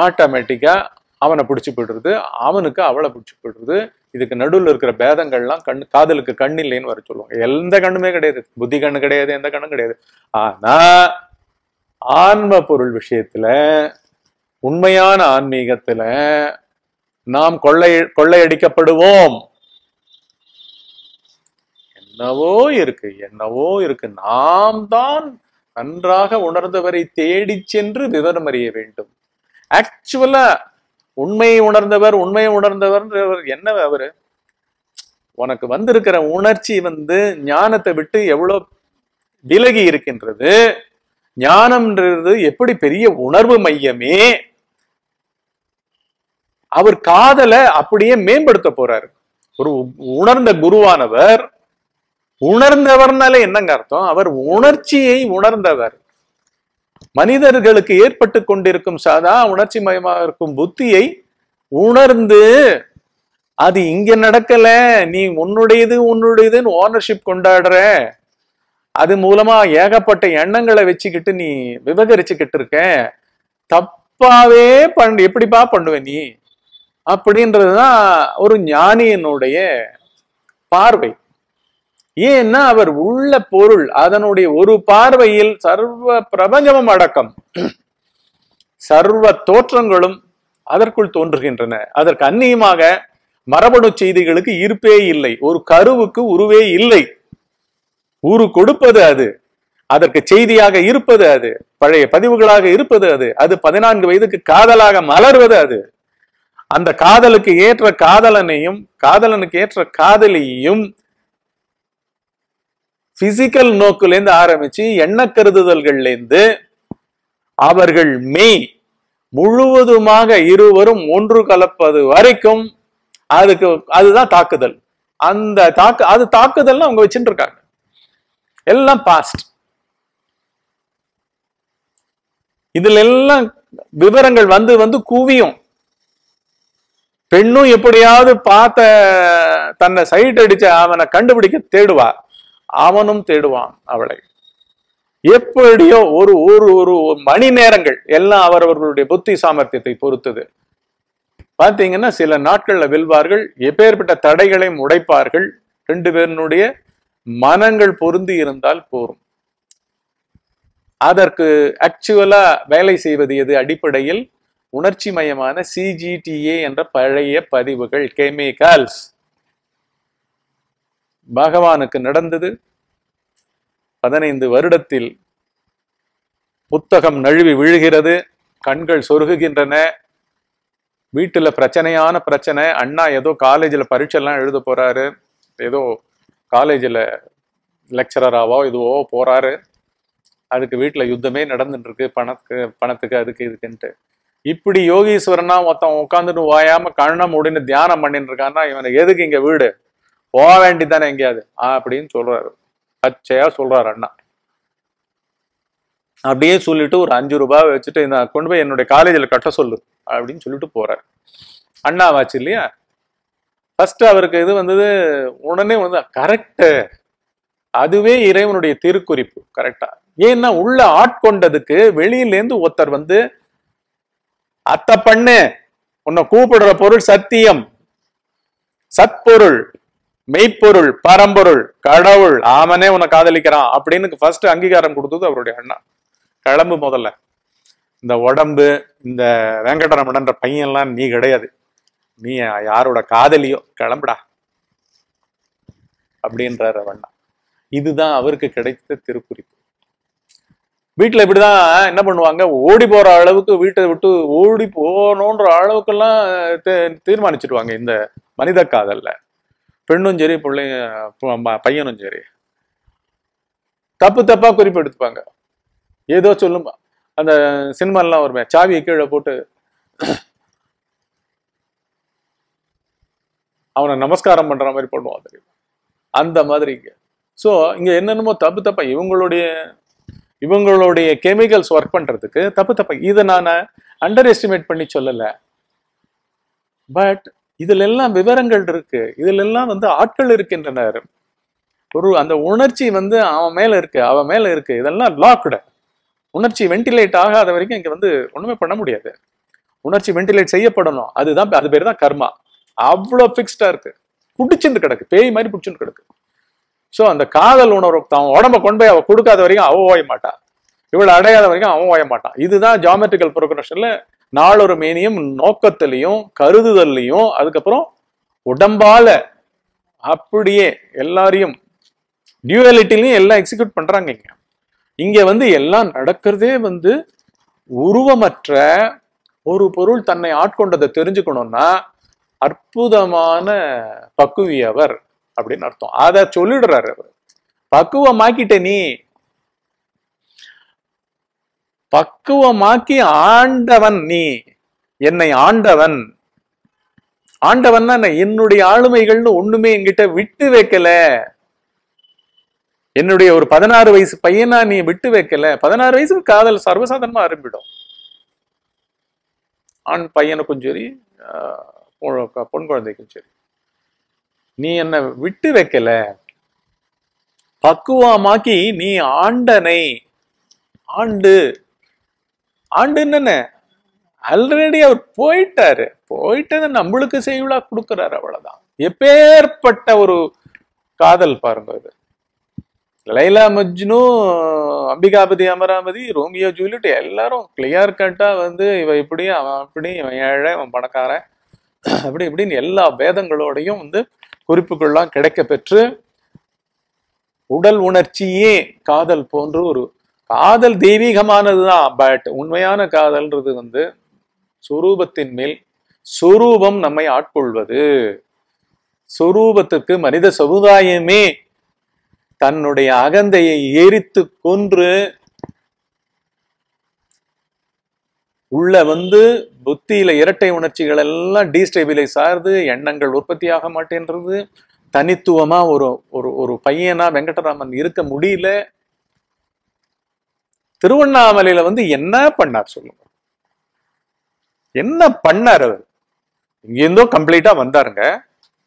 ஆட்டோமேட்டிக்காக அவனை பிடிச்சி போய்டுறது அவனுக்கு அவளை பிடிச்சி போய்டுறது இதுக்கு நடுவில் இருக்கிற பேதங்கள்லாம் கண் காதலுக்கு கண் இல்லைன்னு வர சொல்லுவாங்க. எந்த கண்ணுமே கிடையாது. புத்தி கண்ணு கிடையாது எந்த கண்ணும் கிடையாது. ஆனா ஆன்ம பொருள் விஷயத்துல உண்மையான ஆன்மீகத்துல நாம் கொள்ளை கொள்ளையடிக்கப்படுவோம். என்னவோ இருக்கு என்னவோ இருக்கு. நாம் தான் நன்றாக உணர்ந்தவரை தேடி சென்று விவரம் அறிய வேண்டும். ஆக்சுவலா உண்மையை உணர்ந்தவர் உண்மையை உணர்ந்தவர் என்ன அவரு? உனக்கு வந்திருக்கிற உணர்ச்சி வந்து ஞானத்தை விட்டு எவ்வளவு விலகி இருக்கின்றது? ஞானம்ன்றது எப்படி பெரிய உணர்வு மையமே? அவர் காதலை அப்படியே மேம்படுத்த போறாரு. ஒரு உணர்ந்த குருவானவர் உணர்ந்தவர்னால என்னங்க அர்த்தம்? அவர் உணர்ச்சியை உணர்ந்தவர். மனிதர்களுக்கு ஏற்பட்டு கொண்டிருக்கும் சாதா உணர்ச்சி மயமாக இருக்கும் புத்தியை உணர்ந்து அது இங்க நடக்கல. நீ உன்னுடையது உன்னுடையதுன்னு ஓனர்ஷிப் கொண்டாடுற. அது மூலமா ஏகப்பட்ட எண்ணங்களை வச்சுக்கிட்டு நீ விவகரிச்சுக்கிட்டு இருக்க. தப்பாவே பண்ண எப்படிப்பா பண்ணுவ நீ? அப்படின்றதுதான் ஒரு ஞானியனுடைய பார்வை. ஏன்னா அவர் உள்ள பொருள் அதனுடைய ஒரு பார்வையில் சர்வ பிரபஞ்சமும் அடக்கம். சர்வ தோற்றங்களும் அதற்குள் தோன்றுகின்றன. அதற்கு அந்நியமாக மரபணு செய்திகளுக்கு இருப்பே இல்லை. ஒரு கருவுக்கு உருவே இல்லை. உரு கொடுப்பது அது. அதற்கு செய்தியாக இருப்பது அது. பழைய பதிவுகளாக இருப்பது அது. அது பதினான்கு வயதுக்கு காதலாக மலர்வது அது. அந்த காதலுக்கு ஏற்ற காதலனையும் காதலனுக்கு ஏற்ற காதலியையும் பிசிக்கல் நோக்குலேருந்து ஆரம்பிச்சு எண்ண கருதுதல்கள்லேருந்து அவர்கள் மெய் முழுவதுமாக இருவரும் ஒன்று கலப்பது வரைக்கும் அதுக்கு அதுதான் தாக்குதல். அந்த தாக்கு அது தாக்குதல்னு அவங்க வச்சுட்டு இருக்காங்க எல்லாம் பாஸ்ட் இதுல எல்லாம் விவரங்கள் வந்து வந்து குவியும். பெண்ணும் எப்படியாவது பார்த்த தன்னை சைட் அடிச்ச அவனை கண்டுபிடிக்க தேடுவா. அவனும் தேடுவான் அவளை. எப்படியோ ஒரு ஒரு ஒரு மணி நேரங்கள் எல்லாம் அவரவர்களுடைய புத்தி சாமர்த்தியத்தை பொறுத்தது. பார்த்தீங்கன்னா சில நாட்கள்ல வெல்வார்கள் எப்பேற்பட்ட தடைகளையும் உடைப்பார்கள். ரெண்டு பேருனுடைய மனங்கள் பொருந்தி இருந்தால் போரும். அதற்கு ஆக்சுவலா வேலை செய்வது எது அடிப்படையில்? உணர்ச்சி மயமான சிஜிடிஏ என்ற பழைய பதிவுகள் கெமிக்கல்ஸ் பகவானுக்கு நடந்தது பதினைந்து வருடத்தில் புத்தகம் நழுவி விழுகிறது கண்கள் சொருகுகின்றன வீட்டில் பிரச்சனையான பிரச்சனை அண்ணா ஏதோ காலேஜில் பரீட்சைலாம் எழுத போகிறாரு ஏதோ காலேஜில் லெக்சரராவோ இதுவோ போகிறாரு அதுக்கு வீட்டில் யுத்தமே நடந்துட்டுருக்கு பணத்துக்கு பணத்துக்கு அதுக்கு இதுக்குன்ட்டு. இப்படி யோகீஸ்வரனா மொத்தம் உட்காந்துட்டு வாயாமல் கண்ணம் முடின்னு தியானம் பண்ணிட்டு இருக்கான்னா இவனுக்கு எதுக்கு இங்கே வீடு? போக வேண்டிதானே எங்கேயாவது? அப்படின்னு சொல்றாரு. பச்சையா சொல்றாரு அண்ணா. அப்படியே சொல்லிட்டு ஒரு அஞ்சு ரூபாய் வச்சுட்டு இந்த கொண்டு போய் என்னுடைய காலேஜில் கட்ட சொல்லு அப்படின்னு சொல்லிட்டு போறாரு. அண்ணாவாச்சு இல்லையா? ஃபர்ஸ்ட் அவருக்கு இது வந்தது உடனே வந்து கரெக்ட் அதுவே இறைவனுடைய திருக்குறிப்பு. கரெக்டா ஏன்னா உள்ள ஆட்கொண்டதுக்கு வெளியிலேருந்து ஒருத்தர் வந்து அத்த பண்ணு உன்னை கூப்பிடுற பொருள் சத்தியம். சத்பொருள். மெய்ப்பொருள் பரம்பொருள் கடவுள் ஆமனே உன்னை காதலிக்கிறான் அப்படின்னு ஃபர்ஸ்ட் அங்கீகாரம் கொடுத்தது அவருடைய அண்ணா. கிளம்பு முதல்ல. இந்த உடம்பு இந்த வெங்கடரமணன்ற பையன்லாம் நீ கிடையாது. நீ யாரோட காதலியோ கிளம்புடா. அப்படின்றார் அண்ணா. இதுதான் அவருக்கு கிடைத்த திருக்குறிப்பு. வீட்டில் இப்படிதான் என்ன பண்ணுவாங்க? ஓடி போற அளவுக்கு வீட்டை விட்டு ஓடி போகணுன்ற அளவுக்கெல்லாம் தீ- தீர்மானிச்சிடுவாங்க இந்த மனித காதல்ல. பெண்ணும் சரி பிள்ளைங்க பையனும் சரி. தப்பு தப்பா குறிப்பு எடுத்துப்பாங்க ஏதோ சொல்லும் அந்த சினிமாலாம் வருமே சாவியை கீழே போட்டு அவனை நமஸ்காரம் பண்ற மாதிரி பண்ணுவான் தெரியுமா? அந்த மாதிரி இங்க. ஸோ இங்க என்னென்னமோ தப்பு தப்பா இவங்களுடைய இவங்களுடைய கெமிக்கல்ஸ் ஒர்க் பண்றதுக்கு தப்பு தப்பா. இதை நான் அண்டர் எஸ்டிமேட் பண்ணி சொல்லல. பட் இதுல எல்லாம் விவரங்கள் இருக்கு. இதுல எல்லாம் வந்து ஆட்கள் இருக்கின்றனர். ஒரு அந்த உணர்ச்சி வந்து அவன் மேல இருக்கு அவன் மேல இருக்கு. இதெல்லாம் லாக்டு உணர்ச்சி வென்டிலேட் ஆகாத வரைக்கும் இங்க வந்து ஒண்ணுமே பண்ண முடியாது. உணர்ச்சி வென்டிலேட் செய்யப்படணும். அதுதான் அது பேர் தான் கர்மா. அவ்வளோ ஃபிக்ஸ்டா இருக்கு. பிடிச்சிருந்து கிடக்கு. பேய் மாதிரி பிடிச்சிருந்து கிடக்கு. ஸோ அந்த காதல் உணர்வு தான் உடம்ப கொண்டு போய் அவ கொடுக்காத வரைக்கும் அவ ஓய மாட்டான் இவளை அடையாத வரைக்கும் அவன் ஓய மாட்டான் இதுதான் ஜாமெட்ரிக்கல் ப்ரோக்ரஷன்ல நாளொரு மேனியும் நோக்கத்திலையும் கருதுதல்லையும் அதுக்கப்புறம் உடம்பால அப்படியே எல்லாரையும் டியூவலிட்டிலையும் எல்லாம் எக்ஸிக்யூட் பண்றாங்க இங்க. இங்க வந்து எல்லாம் நடக்கிறதே வந்து உருவமற்ற ஒரு பொருள் தன்னை ஆட்கொண்டதை தெரிஞ்சுக்கணும்னா அற்புதமான பக்குவியவர் அப்படின்னு அர்த்தம். அதை சொல்லிடுறாரு அவர். பக்குவமாக்கிட்ட நீ பக்குவமாக்கி ஆண்டவன் நீ. என்னை ஆண்டவன். ஆண்டவன்னா என்ன? என்னுடைய ஆளுமைகள்னு ஒண்ணுமே என்கிட்ட விட்டு வைக்கல. என்னுடைய ஒரு பதினாறு வயசு பையனா நீ விட்டு வைக்கல. பதினாறு வயசுக்கு காதல் சர்வசாதாரணமா ஆரம்பிடும். ஆண் பையனுக்கும் சரி ஆஹ், பொன் குழந்தைக்கும் சரி. நீ என்ன விட்டு வைக்கல. பக்குவமாக்கி நீ ஆண்டனை. ஆண்டு. ஆண்டு என்னென்ன? ஆல்ரெடி அவர் போயிட்டாரு. போயிட்டதை நம்மளுக்கு செய்விழா கொடுக்குறாரு அவ்வளவுதான். எப்பேற்பட்ட ஒரு காதல் பாருங்க இது. லைலா மஜ்னு அம்பிகாபதி அமராமதி ரோமியோ ஜூலியட் எல்லாரும் கிளியர் கட்டா வந்து இவ இப்படி அவன் அப்படி இவன் ஏழை அவன் பணக்காரன். அப்படி இப்படின்னு எல்லா வேதங்களோடையும் வந்து குறிப்புகள்லாம் கிடைக்க பெற்று உடல் உணர்ச்சியே காதல் போன்ற ஒரு காதல் தெய்வீகமானதுதான் பட் உண்மையான காதல்ன்றது வந்து சுரூபத்தின் மேல் சுரூபம் நம்மை ஆட்கொள்வது. சொரூபத்துக்கு மனித சமுதாயமே தன்னுடைய அகந்தையை எரித்து கொன்று உள்ள வந்து புத்தியில இரட்டை உணர்ச்சிகள் எல்லாம் டீஸ்டெபிலைஸ் ஆகுது எண்ணங்கள் உற்பத்தியாக மாட்டேன்றது. தனித்துவமா ஒரு ஒரு ஒரு பையனா வெங்கடராமன் இருக்க முடியல. திருவண்ணாமலையில வந்து என்ன பண்ணார் சொல்லுங்க. என்ன பண்ணார் அவர்? இங்கேருந்தோ கம்ப்ளீட்டா வந்தாருங்க.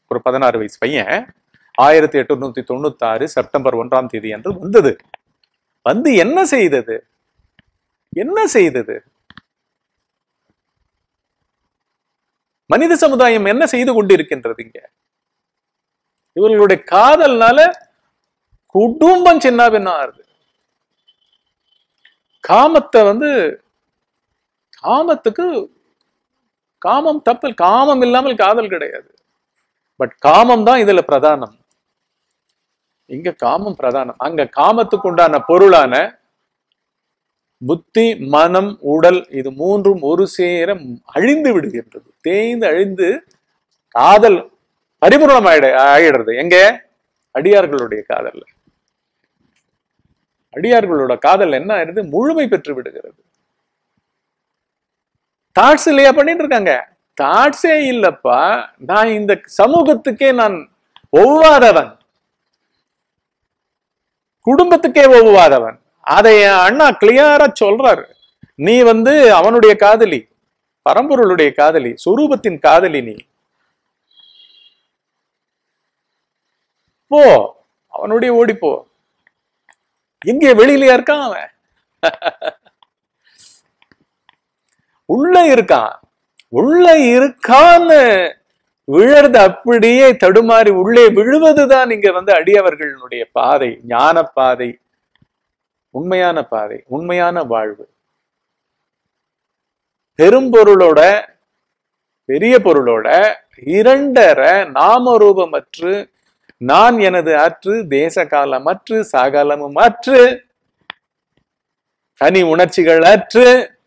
ஒரு பதினாறு வயசு பையன். ஆயிரத்தி எட்நூத்தி தொண்ணூத்தி ஆறு செப்டம்பர் ஒன்றாம் தேதி என்று வந்தது. வந்து என்ன செய்தது? என்ன செய்தது? மனித சமுதாயம் என்ன செய்து கொண்டிருக்கின்றது இங்க? இவர்களுடைய காதல்னால குடும்பம் சின்ன பின்னாருது காமத்தை வந்து காமத்துக்கு காமம் தப்பல் காமம் இல்லாமல் காதல் கிடையாது. பட் காமம் தான் இதுல பிரதானம். இங்க காமம் பிரதானம். அங்க காமத்துக்கு உண்டான பொருளான புத்தி மனம் உடல் இது மூன்றும் ஒரு சேர அழிந்து விடுகின்றது. தேய்ந்து அழிந்து காதல் பரிபூர்ணம் ஆயிட ஆயிடுறது. எங்க? அடியார்களுடைய காதல்ல. அடியார்களோட காதல் என்ன ஆயிருது முழுமை பெற்று விடுகிறது. தாட்ஸ் இல்லையா பண்ணிட்டு இருக்காங்க? தாட்ஸே இல்லப்பா. நான் இந்த சமூகத்துக்கே நான் ஒவ்வாதவன். குடும்பத்துக்கே ஒவ்வாதவன். அதை என் அண்ணா கிளியரா சொல்றாரு. நீ வந்து அவனுடைய காதலி பரம்பொருளுடைய காதலி சுரூபத்தின் காதலி நீ. போ. அவனுடைய ஓடி போ எங்கே வெளியிலயா இருக்கான் அவன்? உள்ள இருக்கான். உள்ள இருக்கான்னு விழறது அப்படியே தடுமாறி உள்ளே விழுவதுதான் இங்க வந்து அடியவர்களுடைய பாதை ஞான பாதை உண்மையான பாதை உண்மையான வாழ்வு. பெரும்பொருளோட பெரிய பொருளோட இரண்டரை நாம ரூபமற்று நான் எனது அற்று தேச காலமற்று சாகாலமும் அற்று. தனி உணர்ச்சிகள் அற்று.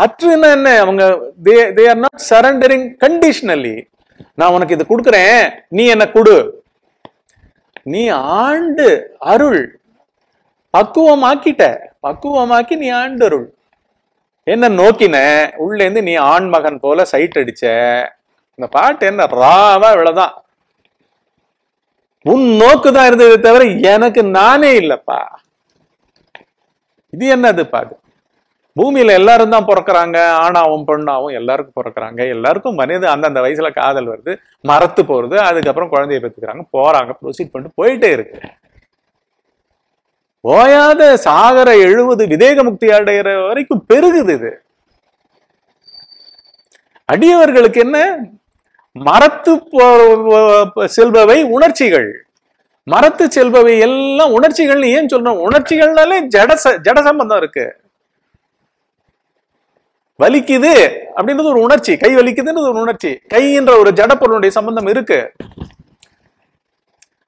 அற்றுன்னா என்ன? அவங்க they they are not surrendering conditionally நான் உனக்கு இது கொடுக்குறேன். நீ என்ன கொடு. நீ ஆண்டு அருள். பக்குவமாக்கிட்ட. பக்குவமாக்கி நீ ஆண்டு அருள் என்ன நோக்கின? உள்ள இருந்து நீ ஆண் மகன் போல சைட் அடிச்ச. இந்த பாட்டு என்ன? ராவா இவ்வளவுதான் உன் நோக்கு தான் இருந்தது தவிர எனக்கு நானே இல்லப்பா. இது என்னது பாது பூமியில எல்லாரும் தான் பிறக்கிறாங்க. ஆணாவும் பெண்ணாவும் எல்லாருக்கும் பிறக்கிறாங்க. எல்லாருக்கும் மனித அந்தந்த வயசுல காதல் வருது மரத்து போறது அதுக்கப்புறம் குழந்தைய பெற்றுக்கிறாங்க போறாங்க ப்ரொசீட் பண்ணிட்டு போயிட்டே இருக்கு. ஓயாத சாகர எழுவது விதேக முக்தி அடைகிற வரைக்கும் பெருகுது இது. அடியவர்களுக்கு என்ன? மரத்து செல்பவை உணர்ச்சிகள். மரத்து செல்பவை எல்லாம் உணர்ச்சிகள் ஏன் சொல்றோம்? உணர்ச்சிகள்னாலே ஜட ஜட சம்பந்தம் இருக்கு. வலிக்குது அப்படின்றது ஒரு உணர்ச்சி. கை வலிக்குதுன்றது ஒரு உணர்ச்சி. கைன்ற ஒரு ஜடப்பொருளுடைய சம்பந்தம் இருக்கு.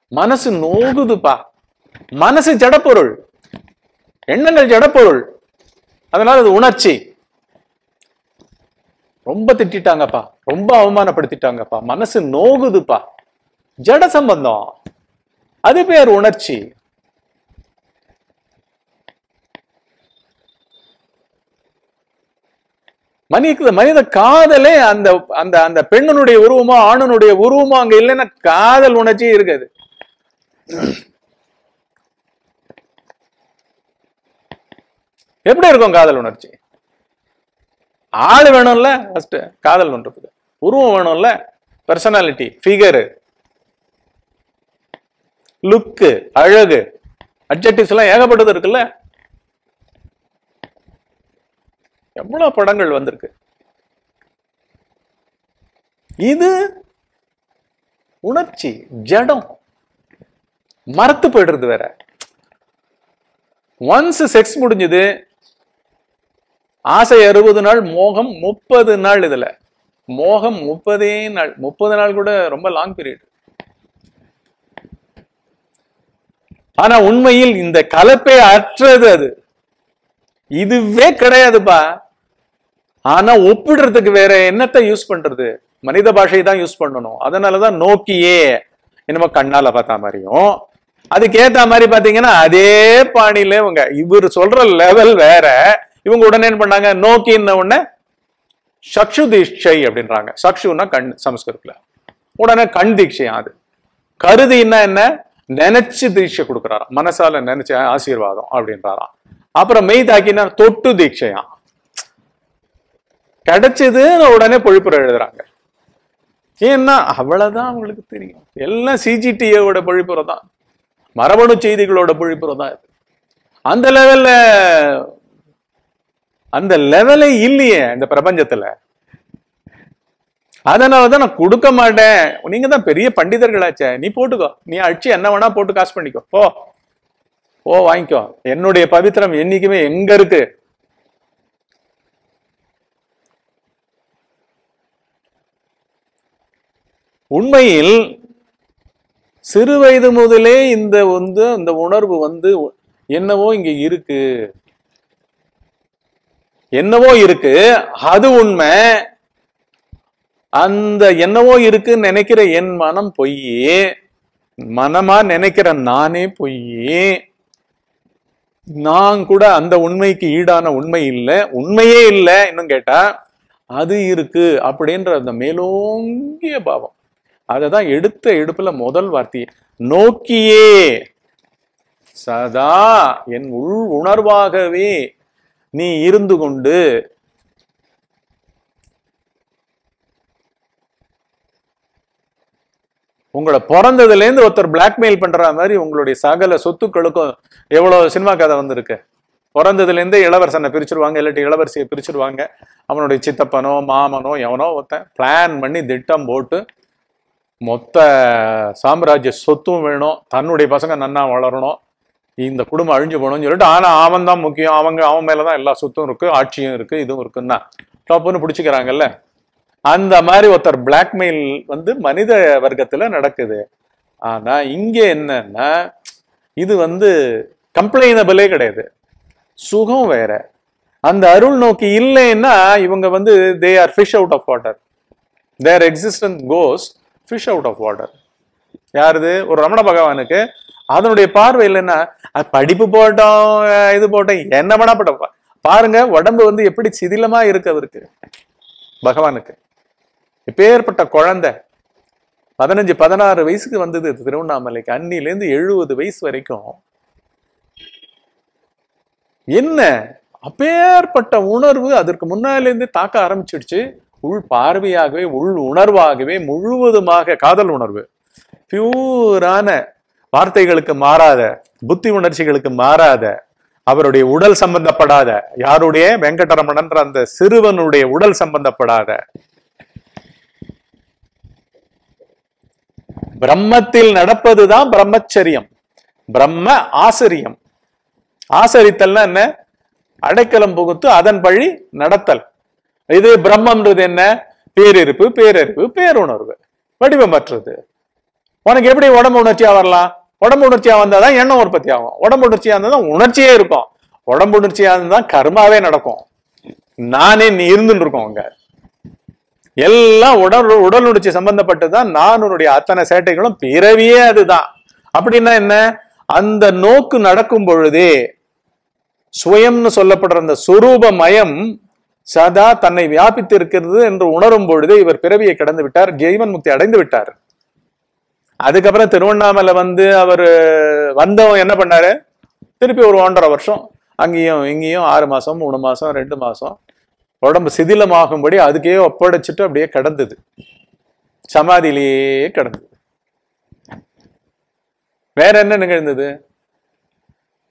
மனசு நோகுதுப்பா. மனசு ஜடப்பொருள். எண்ணங்கள் ஜடப்பொருள். அதனால அது உணர்ச்சி. ரொம்ப திட்டிட்டாங்கப்பா. ரொம்ப அவமானப்படுத்திட்டாங்கப்பா. மனசு நோகுதுப்பா. ஜட சம்பந்தம். அது பேர் உணர்ச்சி. மனித மனித காதலே அந்த அந்த அந்த பெண்ணனுடைய உருவமோ ஆணனுடைய உருவமோ அங்க இல்லைன்னா காதல் உணர்ச்சி இருக்காது. எப்படி இருக்கும் காதல் உணர்ச்சி? ஆள் வேணும்ல ஃபர்ஸ்ட் காதல் பண்றதுக்கு உருவம் வேணும்ல பர்சனாலிட்டி ஃபிகரு லுக்கு அழகு அட்ஜெக்டிவ்ஸ் எல்லாம் ஏகப்பட்டது இருக்குல்ல? எவ்வளவு படங்கள் வந்திருக்கு. இது உணர்ச்சி ஜடம். மறத்து போயிடுறது வேற. ஒன்ஸ் செக்ஸ் முடிஞ்சது ஆசை அறுபது நாள் மோகம் முப்பது நாள் இதுல. மோகம் முப்பதே நாள். முப்பது நாள் கூட ரொம்ப லாங் பீரியட் ஆனா உண்மையில் இந்த கலப்பே அற்றது அது. இதுவே கிடையாதுப்பா. ஆனா ஒப்பிடுறதுக்கு வேற என்னத்தை யூஸ் பண்றது? மனித பாஷையை தான் யூஸ் பண்ணணும். அதனாலதான் நோக்கியே. என்னமோ கண்ணால பார்த்தா மாதிரியும். அதுக்கேத்த மாதிரி பாத்தீங்கன்னா அதே பாணியில இவங்க இவர் சொல்ற லெவல் வேற. இவங்க உடனே என்ன பண்ணாங்க? நோக்கின்ன உடனே சக்ஷு தீட்சை அப்படின்றாங்க. சக்ஷுன்னா கண் சமஸ்கிருத்தில் உடனே கண் தீட்சையா அது. கருதின்னா என்ன? நினைச்சு தீட்சை கொடுக்குறாராம். மனசால நினைச்ச ஆசீர்வாதம் அப்படின்றாராம். அப்புறம் மெய் தாக்கினா தொட்டு தீட்சையா? கிடைச்சதுன்னு உடனே பொழிப்புரை எழுதுறாங்க. ஏன்னா அவ்வளவுதான் அவங்களுக்கு தெரியும். எல்லாம் சிஜிடிஏவோட பொழிப்புரை தான். மரபணு செய்திகளோட பொழிப்புரை தான் இது. அந்த லெவல்ல அந்த லெவலே இல்லையே இந்த பிரபஞ்சத்துல. அதனாலதான் நான் கொடுக்க மாட்டேன். நீங்க தான் பெரிய பண்டிதர்களாச்சே. நீ போட்டுக்கோ. நீ அடிச்சு என்ன வேணா போட்டு காசு பண்ணிக்கோ. போ. ஓ வாங்கிக்கோ. என்னுடைய பவித்திரம் என்னைக்குமே எங்க இருக்கு? உண்மையில் சிறு வயது முதலே இந்த வந்து இந்த உணர்வு வந்து என்னவோ இங்க இருக்கு. என்னவோ இருக்கு அது உண்மை. அந்த என்னவோ இருக்கு நினைக்கிற என் மனம் பொய் மனமா நினைக்கிற நானே பொய் நான் கூட அந்த உண்மைக்கு ஈடான உண்மை இல்லை உண்மையே இல்லை இன்னும் கேட்டா அது இருக்கு அப்படின்ற அந்த மேலோங்கிய பாவம். அதை தான் எடுத்த எடுப்புல முதல் வார்த்தையை நோக்கியே. சதா என் உள் உணர்வாகவே நீ இருந்து கொண்டு உங்களை பிறந்ததுலேருந்து ஒருத்தர் பிளாக்மெயில் பண்ற மாதிரி உங்களுடைய சகல சொத்துக்களுக்கும் எவ்வளவு சினிமா கதை வந்திருக்கு? பிறந்ததுலேருந்தே இளவரசனை பிரிச்சிருவாங்க இல்லாட்டி இளவரசியை பிரிச்சிருவாங்க. அவனுடைய சித்தப்பனோ மாமனோ எவனோ ஒருத்தன் பிளான் பண்ணி திட்டம் போட்டு மொத்த சாம்ராஜ்ய சொத்தும் வேணும். தன்னுடைய பசங்க நன்னா வளரணும். இந்த குடும்பம் அழிஞ்சு போகணும்னு சொல்லிட்டு ஆனால் அவன் தான் முக்கியம். அவங்க அவன் மேலே தான் எல்லா சொத்தும் இருக்குது ஆட்சியும் இருக்குது இதுவும் இருக்குன்னா. டப்புன்னு பிடிச்சிக்கிறாங்கல்ல. அந்த மாதிரி ஒருத்தர் பிளாக்மெயில் வந்து மனித வர்க்கத்தில் நடக்குது. ஆனால் இங்கே என்னன்னா இது வந்து கம்ப்ளைனபிளே கிடையாது. சுகம் வேற. அந்த அருள் நோக்கி இல்லைன்னா இவங்க வந்து they are fish out of water their existence goes fish out of water யாருது? ஒரு ரமண பகவானுக்கு அதனுடைய பார்வை இல்லைன்னா படிப்பு போட்டோம் இது போட்டோம் என்ன பண்ணா பட்ட பாருங்க உடம்பு வந்து எப்படி சிதிலமா இருக்கு அவருக்கு? பகவானுக்கு. இப்பேற்பட்ட குழந்தை பதினஞ்சு பதினாறு வயசுக்கு வந்தது திருவண்ணாமலைக்கு அன்னிலேருந்து எழுபது வயசு வரைக்கும். என்ன? அப்பேற்பட்ட உணர்வு அதற்கு முன்னாலேருந்து தாக்க ஆரம்பிச்சிடுச்சு. உள் பார்வையாகவே உள் உணர்வாகவே முழுவதுமாக காதல் உணர்வு. பியூரான வார்த்தைகளுக்கு மாறாத புத்தி உணர்ச்சிகளுக்கு மாறாத அவருடைய உடல் சம்பந்தப்படாத யாருடைய வெங்கடரமணன்ற அந்த சிறுவனுடைய உடல் சம்பந்தப்படாத பிரம்மத்தில் நடப்பதுதான் பிரம்மச்சரியம் பிரம்ம ஆசிரியம். ஆசரித்தல்னா என்ன? அடைக்கலம் புகுத்து அதன் வழி நடத்தல். இது பிரம்மம்ன்றது என்ன? பேரிருப்பு பேரறிவு பேருணர்வு வடிவமற்றது. உனக்கு எப்படி உடம்பு உணர்ச்சியா வரலாம்? உடம்பு உணர்ச்சியா வந்தாதான் எண்ணம் உற்பத்தி ஆகும். உடம்பு உணர்ச்சியா இருந்தா தான் உணர்ச்சியே இருக்கும். உடம்பு உணர்ச்சியா இருந்தா கர்மாவே நடக்கும். நானே நீ இருந்துட்டு இருக்கோம் அங்க. எல்லாம் உடல் உடல் உணர்ச்சி நான் நானுடைய அத்தனை சேட்டைகளும் பிறவியே அதுதான். அப்படின்னா என்ன? அந்த நோக்கு நடக்கும் பொழுதே சுயம்னு சொல்லப்படுற அந்த சுரூப மயம் சதா தன்னை வியாபித்து இருக்கிறது என்று உணரும் பொழுது இவர் பிறவியை கடந்து விட்டார் ஜெய்வன் முக்தி அடைந்து விட்டார். அதுக்கப்புறம் திருவண்ணாமலை வந்து அவர் வந்தவன் என்ன பண்ணாரு? திருப்பி ஒரு ஒன்றரை வருஷம் அங்கேயும் இங்கேயும் ஆறு மாதம் மூணு மாதம் ரெண்டு மாதம் உடம்பு சிதிலமாகும்படி அதுக்கே ஒப்படைச்சிட்டு அப்படியே கடந்தது. சமாதியிலேயே கடந்தது. வேற என்ன நிகழ்ந்தது?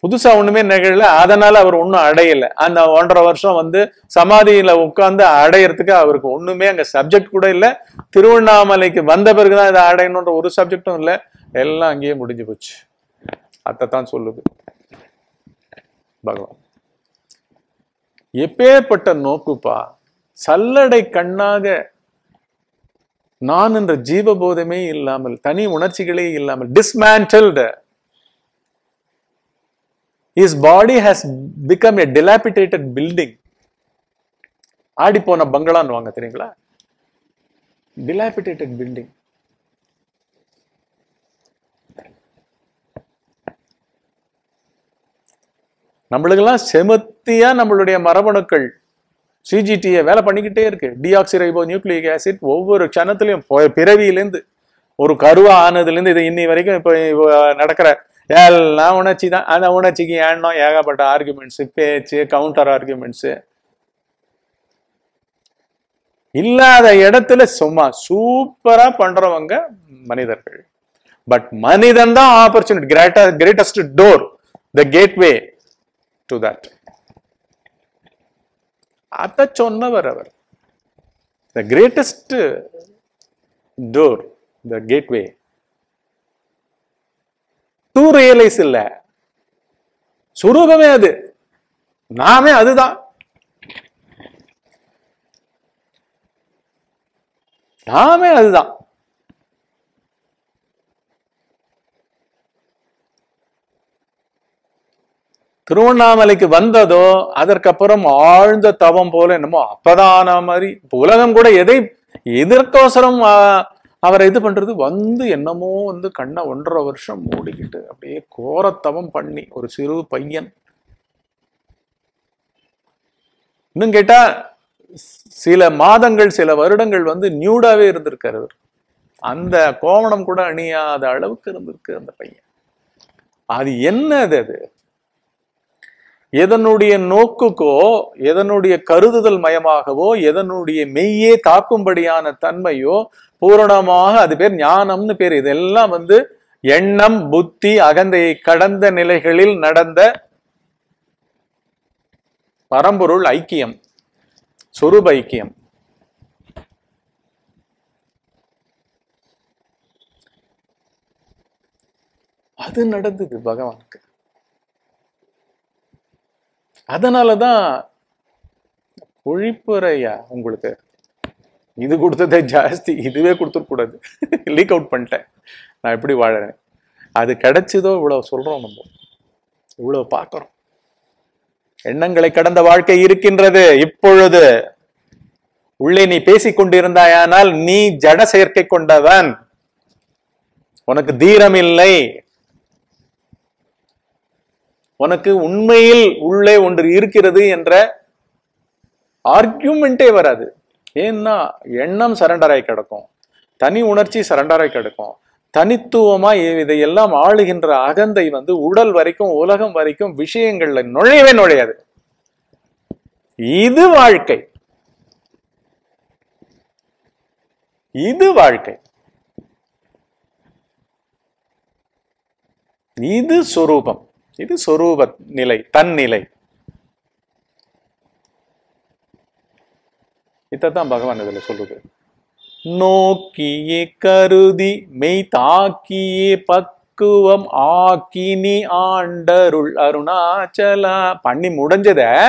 புதுசா ஒண்ணுமே நிகழல. அதனால அவர் ஒன்றும் அடையல. அந்த ஒன்றரை வருஷம் வந்து சமாதியில உட்கார்ந்து அடையறதுக்கு அவருக்கு ஒண்ணுமே அங்க சப்ஜெக்ட் கூட இல்ல. திருவண்ணாமலைக்கு வந்த பிறகுதான் இதை அடையணுன்ற ஒரு சப்ஜெக்டும் இல்ல. எல்லாம் அங்கேயே முடிஞ்சு போச்சு. அதைத்தான் சொல்லுது. பகவான். எப்பேற்பட்ட நோக்குப்பா சல்லடை கண்ணாக நான் என்ற ஜீவபோதமே இல்லாமல் தனி உணர்ச்சிகளே இல்லாமல் dismantled is body has become a dilapidated building ஆடி போன பங்களான்னு வாங்க தெரியுங்களா? Dilapidated பில்டிங் நம்மளுக்கெல்லாம் செமத்தியா நம்மளுடைய மரபணுக்கள் சிஜிடியை வேலை பண்ணிக்கிட்டே இருக்கு. டிஆக்சிரைபோ நியூக்ளிக் ஆசிட் ஒவ்வொரு க்ஷணத்திலையும் பிறவியிலேருந்து ஒரு கருவா ஆனதுலேருந்து இது இன்னி வரைக்கும் இப்போ நடக்கிற எல்லாம் உணர்ச்சி தான் அந்த உணர்ச்சிக்கு எண்ணம் ஏகப்பட்ட ஆர்குமெண்ட்ஸு பேச்சு கவுண்டர் ஆர்குமெண்ட்ஸு இல்லாத இடத்துல சும்மா சூப்பரா பண்றவங்க மனிதர்கள். பட் மனிதன் தான் opportunity great greatest door the gateway to that அத சொன்னவர் அவர். The greatest door the gateway to realise இல்ல. சுரூபமே அது. நாமே அதுதான். நாமே அதுதான். திருவண்ணாமலைக்கு வந்ததோ அதற்கப்புறம் ஆழ்ந்த தவம் போல என்னமோ அப்பதான மாதிரி உலகம் கூட எதை எதற்கோசரம் அவரை இது பண்றது வந்து என்னமோ வந்து கண்ணை ஒன்றரை வருஷம் மூடிக்கிட்டு அப்படியே கோரத்தவம் பண்ணி ஒரு சிறு பையன். இன்னும் கேட்டால் சில மாதங்கள் சில வருடங்கள் வந்து நியூடாவே இருந்திருக்காரு அவர். அந்த கோவணம் கூட அணியாத அளவுக்கு இருந்திருக்கு அந்த பையன். அது என்ன அது அது? எதனுடைய நோக்குக்கோ எதனுடைய கருதுதல் மயமாகவோ எதனுடைய மெய்யே தாக்கும்படியான தன்மையோ பூரணமாக அது பேர் ஞானம்னு பேர். இதெல்லாம் வந்து எண்ணம் புத்தி அகந்தையை கடந்த நிலைகளில் நடந்த பரம்பொருள் ஐக்கியம் சொரூப ஐக்கியம். அது நடந்தது பகவானுக்கு. அதனாலதான் பொழிப்புறையா உங்களுக்கு? இது கொடுத்ததே ஜாஸ்தி. இதுவே கொடுத்துடக்கூடாது லீக் அவுட் பண்ணிட்டேன். நான் எப்படி வாழறேன்? அது கிடைச்சதோ இவ்வளவு சொல்றோம் நம்ம. இவ்வளவு பார்க்கிறோம். எண்ணங்களை கடந்த வாழ்க்கை இருக்கின்றது. இப்பொழுது உள்ளே நீ பேசிக் கொண்டிருந்தாயானால் நீ ஜட செயற்கை கொண்டவன். உனக்கு தீரம் இல்லை உனக்கு உண்மையில் உள்ளே ஒன்று இருக்கிறது என்ற ஆர்கியூமெண்ட்டே வராது. ஏன்னா எண்ணம் சரண்டராய் கிடக்கும். தனி உணர்ச்சி சரண்டராய் கிடக்கும். தனித்துவமா இதையெல்லாம் ஆளுகின்ற அகந்தை வந்து உடல் வரைக்கும் உலகம் வரைக்கும் விஷயங்கள்ல நுழையவே நுழையாது. இது வாழ்க்கை. இது வாழ்க்கை. இது சொரூபம். இது சொரூப நிலை தன்னிலை இதான் பகவான் இதில் சொல்லுது நோக்கியே கருதி மெய் தாக்கியே பக்குவம் ஆக்கினி ஆண்டருள் அருணாச்சலா. பண்ணி முடிஞ்சத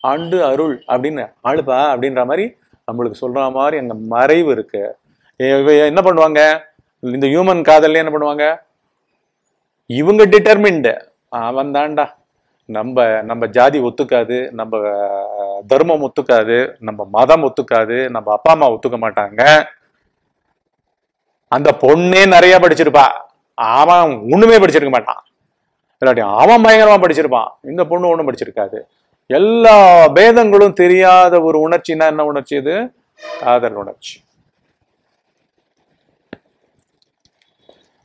ஆண்டு அருள் அப்படின்னு ஆளுப்பா அப்படின்ற மாதிரி நம்மளுக்கு சொல்ற மாதிரி அங்க மறைவு இருக்கு. இவ- என்ன பண்ணுவாங்க? இந்த ஹியூமன் காதல்ல என்ன பண்ணுவாங்க? இவங்க டிட்டர்மின்டு அவன் தான்டா நம்ம நம்ம ஜாதி ஒத்துக்காது நம்ம தர்மம் ஒத்துக்காது நம்ம மதம் ஒத்துக்காது நம்ம அப்பா அம்மா ஒத்துக்க மாட்டாங்க. அந்த பொண்ணே நிறைய படிச்சிருப்பா. அவன் ஒண்ணுமே படிச்சிருக்க மாட்டான். இல்லாட்டி அவன் பயங்கரமா படிச்சிருப்பான். இந்த பொண்ணு ஒண்ணும் படிச்சிருக்காது. எல்லா பேதங்களும் தெரியாத ஒரு உணர்ச்சினா என்ன உணர்ச்சி இது? காதல் உணர்ச்சி.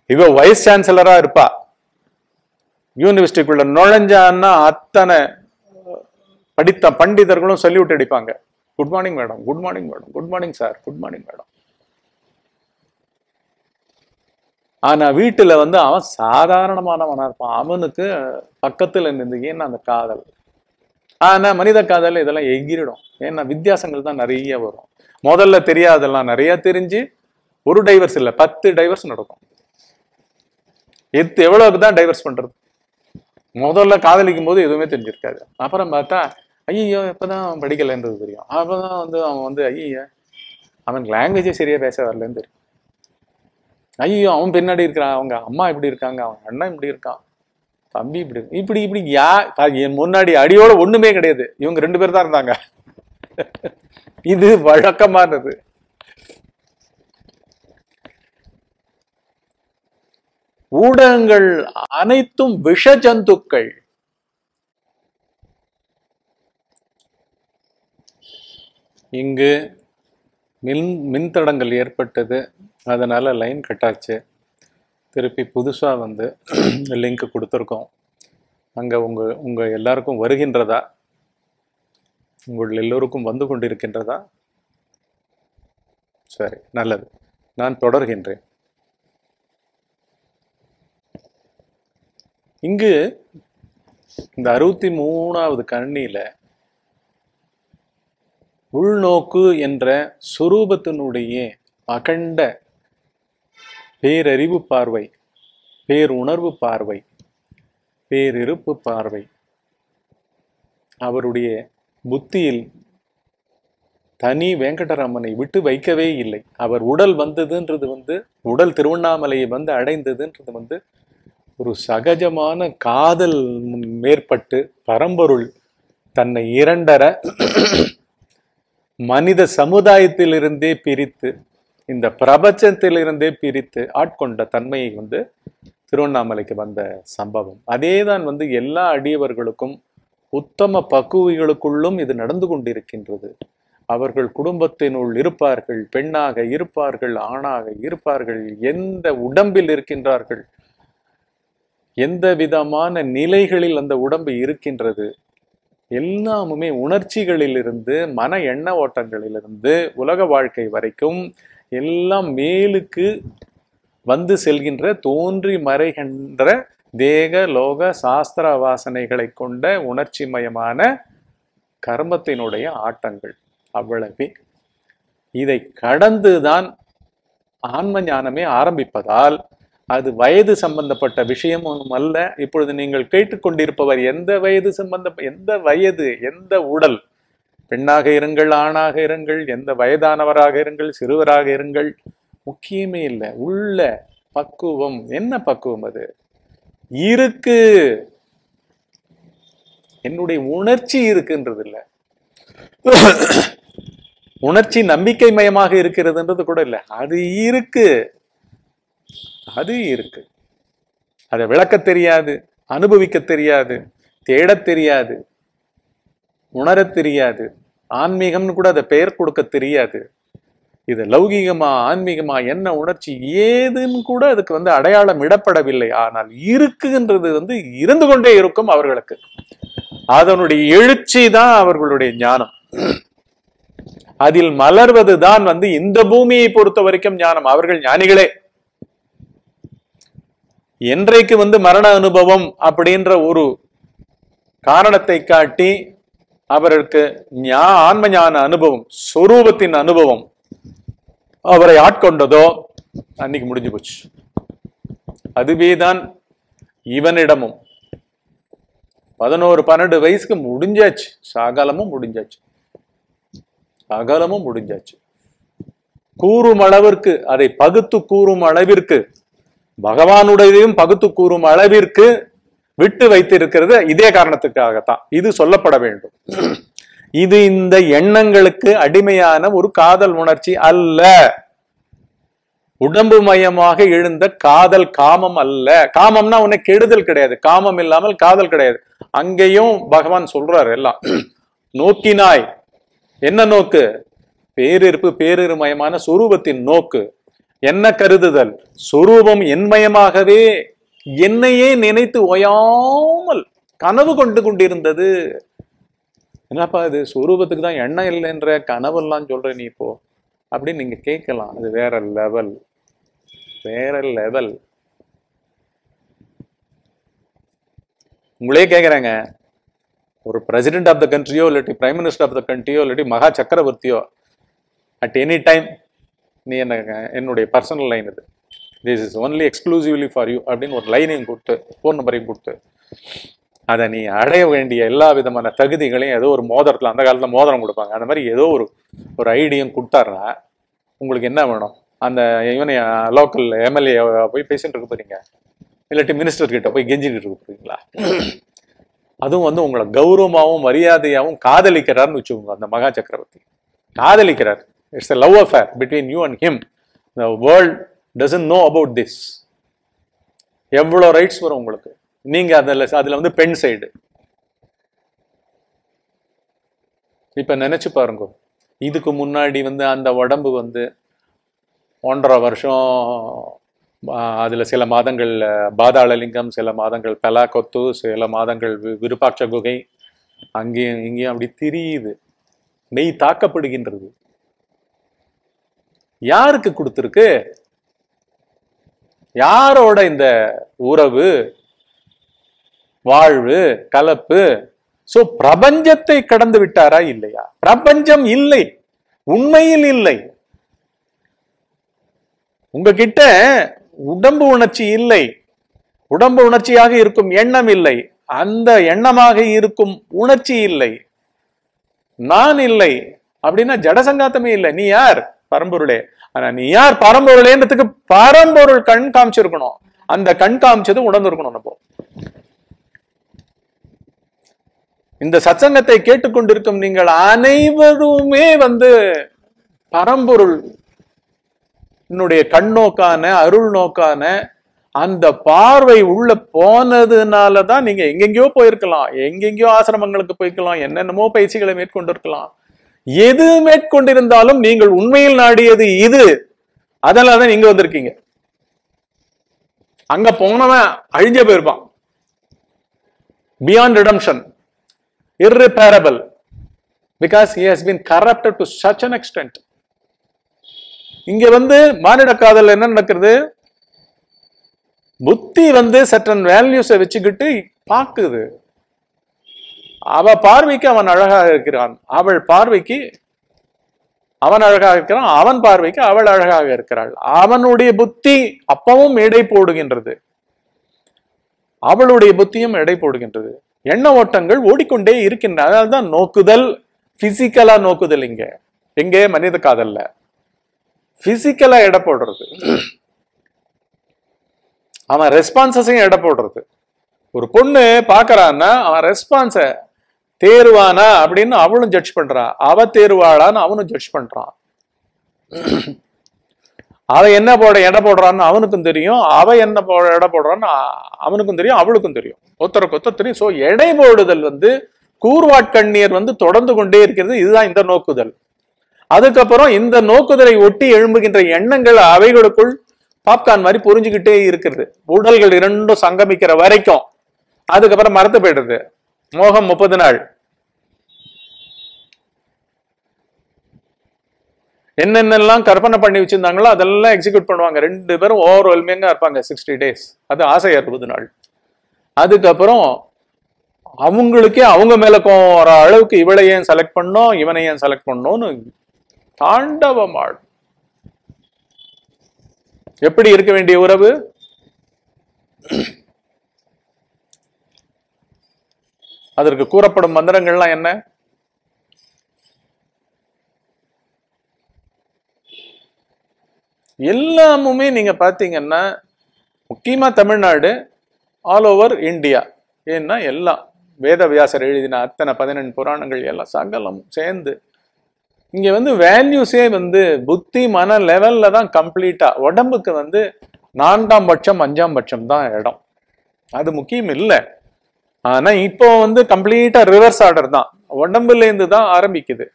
இவ வைஸ் சான்சலரா இருப்பா. யூனிவர்சிட்டிக்குள்ள நுழைஞ்சான்னா அத்தனை படித்த பண்டிதர்களும் சல்யூட் அடிப்பாங்க. Good morning madam good morning madam good morning sir good morning madam ஆனா வீட்டுல வந்து அவன் சாதாரணமானவனா இருப்பான். அவனுக்கு பக்கத்துல இருந்து ஏன்னா அந்த காதல். ஆனா மனித காதல் இதெல்லாம் எகிரிடும். ஏன்னா வித்தியாசங்கள் தான் நிறைய வரும். முதல்ல தெரியாதெல்லாம் நிறைய தெரிஞ்சு ஒரு டைவர்ஸ் இல்லை பத்து டைவர்ஸ் நடக்கும். எத்து எவ்வளவுக்கு தான் டைவர்ஸ் பண்றது? முதல்ல காதலிக்கும் போது எதுவுமே தெரிஞ்சிருக்காது. அப்புறம் பார்த்தா ஐயோ இப்பதான் அவன் படிக்கலைன்றது தெரியும். அப்போ தான் வந்து அவன் வந்து ஐயோ அவனுக்கு லாங்குவேஜே சரியாக பேச வரலன்னு தெரியும். ஐயோ அவன் பின்னாடி இருக்கிறான். அவங்க அம்மா இப்படி இருக்காங்க அவன் அண்ணன் இப்படி இருக்கான் தம்பி இப்படி இப்படி இப்படி யா என் முன்னாடி அடியோட ஒன்றுமே கிடையாது. இவங்க ரெண்டு பேர் தான் இருந்தாங்க. இது வழக்கமானது ஊடகங்கள் அனைத்தும் விஷ ஜந்துக்கள் இங்கு மின் மின்தடங்கள் ஏற்பட்டது. அதனால லைன் கட்டாச்சு. திருப்பி புதுசாக வந்து லிங்க் கொடுத்துருக்கோம். அங்கே உங்கள் உங்கள் எல்லாருக்கும் வருகின்றதா? உங்கள் எல்லோருக்கும் வந்து கொண்டிருக்கின்றதா? சரி நல்லது. நான் தொடர்கின்றேன். இங்கு இந்த அறுபத்தி மூணாவது கண்ணியில உள்நோக்கு என்ற சுரூபத்தினுடைய அகண்ட பேரறிவு பார்வை பேருணர்வு பார்வை பேரிருப்பு பார்வை அவருடைய புத்தியில் தனி வெங்கடராமனை விட்டு வைக்கவே இல்லை. அவர் உடல் வந்ததுன்றது வந்து உடல் திருவண்ணாமலையை வந்து அடைந்ததுன்றது வந்து ஒரு சகஜமான காதல் மேற்பட்டு பரம்பொருள் தன்னை இரண்டர மனித சமுதாயத்திலிருந்தே பிரித்து இந்த பிரபஞ்சத்திலிருந்தே பிரித்து ஆட்கொண்ட தன்மையை வந்து திருவண்ணாமலைக்கு வந்த சம்பவம். அதேதான் வந்து எல்லா அடியவர்களுக்கும் உத்தம பக்குவிகளுக்குள்ளும் இது நடந்து கொண்டிருக்கின்றது. அவர்கள் குடும்பத்தினுள் இருப்பார்கள் பெண்ணாக இருப்பார்கள் ஆணாக இருப்பார்கள் எந்த உடம்பில் இருக்கின்றார்கள் எந்த விதமான நிலைகளில் அந்த உடம்பு இருக்கின்றது? எல்லாமுமே உணர்ச்சிகளிலிருந்து மன எண்ண ஓட்டங்களிலிருந்து உலக வாழ்க்கை வரைக்கும் எல்லாம் மேலுக்கு வந்து செல்கின்ற தோன்றி மறைகின்ற தேக லோக சாஸ்திர வாசனைகளை கொண்ட உணர்ச்சிமயமான கர்மத்தினுடைய ஆட்டங்கள் அவ்வளவே. இதை கடந்துதான் ஆன்ம ஞானமே ஆரம்பிப்பதால் அது வயது சம்பந்தப்பட்ட விஷயமும் அல்ல. இப்பொழுது நீங்கள் கேட்டுக்கொண்டிருப்பவர் எந்த வயது சம்பந்த எந்த வயது எந்த உடல்? பெண்ணாக இருங்கள் ஆணாக இருங்கள் எந்த வயதானவராக இருங்கள் சிறுவராக இருங்கள். முக்கியமே இல்லை. உள்ள பக்குவம். என்ன பக்குவம் அது? இருக்கு. என்னுடைய உணர்ச்சி இருக்குன்றது இல்லை. உணர்ச்சி நம்பிக்கை மயமாக இருக்கிறதுன்றது கூட இல்லை. அது இருக்கு. அது இருக்கு. அதை விளக்க தெரியாது அனுபவிக்க தெரியாது தேடத் தெரியாது உணரத் தெரியாது ஆன்மீகம்னு கூட அதை பெயர் கொடுக்க தெரியாது. இது லௌகீகமா ஆன்மீகமா என்ன உணர்ச்சி ஏதுன்னு கூட அதுக்கு வந்து அடையாளம் இடப்படவில்லை. ஆனால் இருக்குன்றது வந்து இருந்து கொண்டே இருக்கும் அவர்களுக்கு. அதனுடைய எழுச்சி தான் அவர்களுடைய ஞானம். அதில் மலர்வது தான் வந்து இந்த பூமியை பொறுத்த வரைக்கும் ஞானம். அவர்கள் ஞானிகளே. என்றைக்கு வந்து மரண அனுபவம் அப்படின்ற ஒரு காரணத்தை காட்டி அவருக்கு ஞா ஆன்ம ஞான அனுபவம் சொரூபத்தின் அனுபவம் அவரை ஆட்கொண்டதோ அன்னைக்கு முடிஞ்சு போச்சு. அதுவேதான் இவனிடமும். பதினோரு பன்னெண்டு வயசுக்கு முடிஞ்சாச்சு. சகலமும் முடிஞ்சாச்சு. சகலமும் முடிஞ்சாச்சு. கூறும் அளவிற்கு அதை பகுத்து கூறும் அளவிற்கு பகவானுடையதையும் பகுத்து கூறும் அளவிற்கு விட்டு வைத்திருக்கிறது இதே காரணத்துக்காகத்தான். இது சொல்லப்பட வேண்டும். இது இந்த எண்ணங்களுக்கு அடிமையான ஒரு காதல் உணர்ச்சி அல்ல. உடம்பு மயமாக எழுந்த காதல் காமம் அல்ல. காமம்னா உன்னை கெடுதல் கிடையாது. காமம் இல்லாமல் காதல் கிடையாது. அங்கேயும் பகவான் சொல்றாரு எல்லாம். நோக்கினாய். என்ன நோக்கு? பேரிருப்பு பேரிருமயமான சுரூபத்தின் நோக்கு. என்ன கருதுதல்? சுரூபம் என்மயமாகவே என்னையே நினைத்து ஓயாமல் கனவு கொண்டு கொண்டிருந்தது. என்னப்பா இது? சுரூபத்துக்கு தான் எண்ணம் இல்லைன்ற கனவெல்லாம் சொல்ற நீ இப்போ. அப்படின்னு நீங்க கேட்கலாம். அது வேற லெவல். வேற லெவல். உங்களே கேக்குறாங்க. ஒரு பிரசிடென்ட் ஆஃப் த கண்ட்ரியோ இல்லாட்டி பிரைம் மினிஸ்டர் ஆஃப் த கண்ட்ரியோ இல்லாட்டி மகா சக்கரவர்த்தியோ அட் எனி டைம் நீ என்ன என்னுடைய பர்சனல் லைன் இது. This is only exclusively for you அப்படின்னு ஒரு லைனையும் கொடுத்து ஃபோன் நம்பரையும் கொடுத்து அதை நீ அடைய வேண்டிய எல்லா விதமான தகுதிகளையும் ஏதோ ஒரு மோதிரத்தில் அந்த காலத்தில் மோதிரம் கொடுப்பாங்க. அந்த மாதிரி ஏதோ ஒரு ஒரு ஐடியும் கொடுத்தாருன்னா உங்களுக்கு என்ன வேணும்? அந்த இவனை லோக்கல் எம்எல்ஏ போய் பேசிட்டு இருக்க போறீங்க. இல்லாட்டி மினிஸ்டர்கிட்ட போய் கெஞ்சிட்டு இருக்க போறீங்களா? அதுவும் வந்து உங்களை கௌரவமாகவும் மரியாதையாகவும் காதலிக்கிறார்னு வச்சுக்கோங்க அந்த மகா சக்கரவர்த்தி. காதலிக்கிறார். It's a love affair between you and him. The world doesn't know about this. எவ்வளோ ரைட்ஸ் வரும் உங்களுக்கு? நீங்கள் அதில் அதில் வந்து பெண் சைடு இப்போ நினச்சி பாருங்க. இதுக்கு முன்னாடி வந்து அந்த உடம்பு வந்து ஒன்றரை வருஷம் அதில் சில மாதங்கள் பாதாளலிங்கம் சில மாதங்கள் பெலாகொத்து சில மாதங்கள் விருப்பாட்ச குகை அங்கேயும் இங்கேயும் அப்படி திரியுது. நெய் தாக்கப்படுகின்றது. யாருக்கு கொடுத்துருக்கு? யாரோட இந்த உறவு வாழ்வு கலப்பு? சோ பிரபஞ்சத்தை கடந்து விட்டாரா இல்லையா? பிரபஞ்சம் இல்லை உண்மையில் இல்லை. உங்ககிட்ட உடம்பு உணர்ச்சி இல்லை உடம்பு உணர்ச்சியாக இருக்கும் எண்ணம் இல்லை அந்த எண்ணமாக இருக்கும் உணர்ச்சி இல்லை. நான் இல்லை அப்படின்னா ஜடசங்காத்தமே இல்லை. நீ யார்? பரம்பொருளே. ஆனா நீ யார் பரம்பொருளேன்றதுக்கு பரம்பொருள் கண் காமிச்சிருக்கணும். அந்த கண் காமிச்சது உணர்ந்திருக்கணும் நம்ம. இந்த சச்சங்கத்தை கேட்டுக்கொண்டிருக்கும் நீங்கள் அனைவருமே வந்து பரம்பொருள். என்னுடைய கண்ணோக்கான அருள் நோக்கான அந்த பார்வை உள்ள போனதுனால தான் நீங்க எங்கெங்கயோ போயிருக்கலாம். எங்கெங்கயோ ஆசிரமங்களுக்கு போய்க்கலாம். என்னென்னமோ பயிற்சிகளை மேற்கொண்டிருக்கலாம். எது மேற்கொண்டிருந்தாலும் நீங்கள் உண்மையில் நாடியது இது. அதனால தான் நீங்க வந்திருக்கீங்க. அங்க போனவன் அழிஞ்சே போயிருப்பான். Beyond redemption irreparable. Because he has been corrupted to such an extent. இங்க வந்து மானிட காதல் என்ன நடக்கிறது? புத்தி வந்து சட்டன் வேல்யூஸை வச்சுக்கிட்டு பாக்குது அவ பார்வைக்கு அவன் அழகாக இருக்கிறான். அவள் பார்வைக்கு அவன் அழகாக இருக்கிறான். அவன் பார்வைக்கு அவள் அழகாக இருக்கிறாள். அவனுடைய புத்தி அப்பவும் எடை போடுகின்றது. அவளுடைய புத்தியும் எடை போடுகின்றது. எண்ண ஓட்டங்கள் ஓடிக்கொண்டே இருக்கின்றன அதனால்தான் நோக்குதல் பிசிக்கலா நோக்குதல் இங்க. எங்கே? மனித காதல்ல. பிசிக்கலா எடை போடுறது. அவன் ரெஸ்பான்சஸையும் எடை போடுறது. ஒரு பொண்ணு பாக்குறான்னா அவன் ரெஸ்பான்ஸை தேருவானா அப்படின்னு அவளும் ஜட்ஜ் பண்றான் அவ தேருவாளான்னு அவனும் ஜட்ஜ் பண்றான். அவன் என்ன போட எடை போடுறான்னு அவனுக்கும் தெரியும். அவ என்ன போ எடை போடுறான்னு அவனுக்கும் தெரியும் அவளுக்கும் தெரியும். ஒருத்தருக்கு ஒருத்தர் தெரியும். ஸோ எடை போடுதல் வந்து கூர்வாட்கண்ணீர் வந்து தொடர்ந்து கொண்டே இருக்கிறது. இதுதான் இந்த நோக்குதல். அதுக்கப்புறம் இந்த நோக்குதலை ஒட்டி எழும்புகின்ற எண்ணங்கள் அவைகளுக்குள் பாப்கார்ன் மாதிரி புரிஞ்சுக்கிட்டே இருக்கிறது. உடல்கள் இரண்டும் சங்கமிக்கிற வரைக்கும். அதுக்கப்புறம் மறந்து போயிடுது. மோகம் முப்பது நாள். என்னென்னலாம் கற்பனை பண்ணி வச்சிருந்தாங்களோ அதெல்லாம் எக்ஸிக்யூட் பண்ணுவாங்க. ரெண்டு பேரும் ஓவர் வெல்மியங்கா இருப்பாங்க சிக்ஸ்டி டேஸ் அது ஆசை அறுபது நாள். அதுக்கப்புறம் அவங்களுக்கே அவங்க மேல கோவம் வர அளவுக்கு இவளை ஏன் செலக்ட் பண்ணோம் இவனை ஏன் செலக்ட் பண்ணோம்னு தாண்டவம் எப்படி இருக்க வேண்டிய உறவு? அதற்கு கூறப்படும் மந்திரங்கள்லாம் என்ன? எல்லாமுமே நீங்க பாத்தீங்கன்னா முக்கியமா தமிழ்நாடு ஆல் ஓவர் இந்தியா ஏன்னா எல்லாம் வேதவியாசர் எழுதின அத்தனை பதினெண்டு புராணங்கள் எல்லாம் சகலம் சேர்ந்து இங்க வந்து வேல்யூஸே வந்து புத்தி மன லெவல்ல தான் கம்ப்ளீட்டா உடம்புக்கு வந்து நான்காம் பட்சம் அஞ்சாம் பட்சம் தான் இடம். அது முக்கியம் இல்லை. ஆனா இப்போ வந்து கம்ப்ளீட்டா ரிவர்ஸ் ஆர்டர் தான். உடம்புல இருந்து தான் ஆரம்பிக்குது.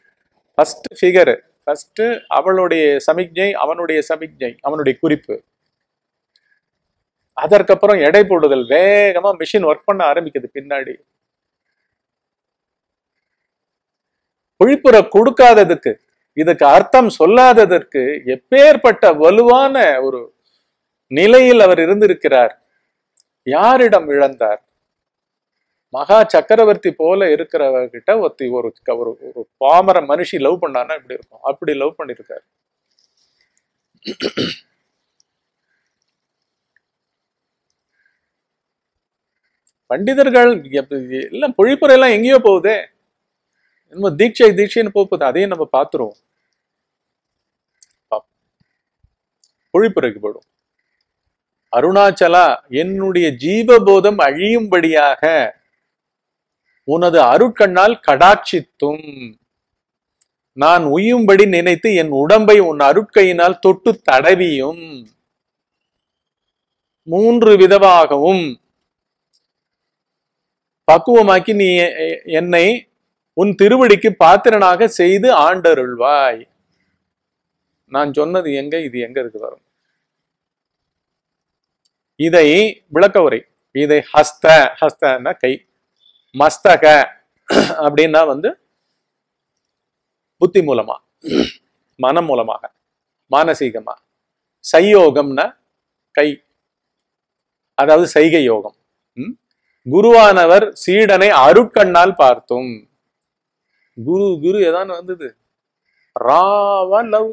ஃபர்ஸ்ட் ஃபிகரு ஃபர்ஸ்ட் அவளுடைய சமிக்ஞை அவனுடைய சமிக்ஞை அவனுடைய குறிப்பு. அதற்கப்புறம் எடை போடுதல் வேகமா மிஷின் ஒர்க் பண்ண ஆரம்பிக்குது பின்னாடி. விழிப்புற கொடுக்காததுக்கு இதுக்கு அர்த்தம் சொல்லாததற்கு எப்பேற்பட்ட வலுவான ஒரு நிலையில் அவர் இருந்திருக்கிறார். யாரிடம் இழந்தார்? மகா சக்கரவர்த்தி போல இருக்கிறவர்கிட்ட ஒத்தி ஒரு ஒரு ஒரு பாமர மனுஷி லவ் பண்ணான்னா இப்படி இருக்கும். அப்படி லவ் பண்ணிருக்காரு. பண்டிதர்கள் எல்லாம் பொழிப்புரை எல்லாம் எங்கேயோ போகுதே. நம்ம தீட்சை தீட்சைன்னு போகுது. அதையும் நம்ம பார்த்துருவோம். பாப்போம். பொழிப்புரைக்கு போடும் அருணாச்சலா என்னுடைய ஜீவபோதம் அழியும்படியாக உனது அருட்கண்ணால் கடாட்சித்தும். நான் உய்யும்படி நினைத்து என் உடம்பை உன் அருட்கையினால் தொட்டு தடவியும். மூன்று விதமாகவும் பக்குவமாக்கி நீ எ- என்னை உன் திருவடிக்கு பாத்திரனாக செய்து ஆண்டருள்வாய். நான் சொன்னது எங்க? இது எங்க இருக்கு வரும் இதை விளக்க உரை இதை ஹஸ்த ஹஸ்தன்னா கை. மஸ்தக அப்படின்னா வந்து புத்தி மூலமா மனம் மூலமாக மானசீகமா. சையோகம்னா கை. அதாவது சைகை யோகம். குருவானவர் சீடனை அருட்கண்ணால் பார்த்தும். குரு குரு ஏதான் வந்தது. ராவா லவ்.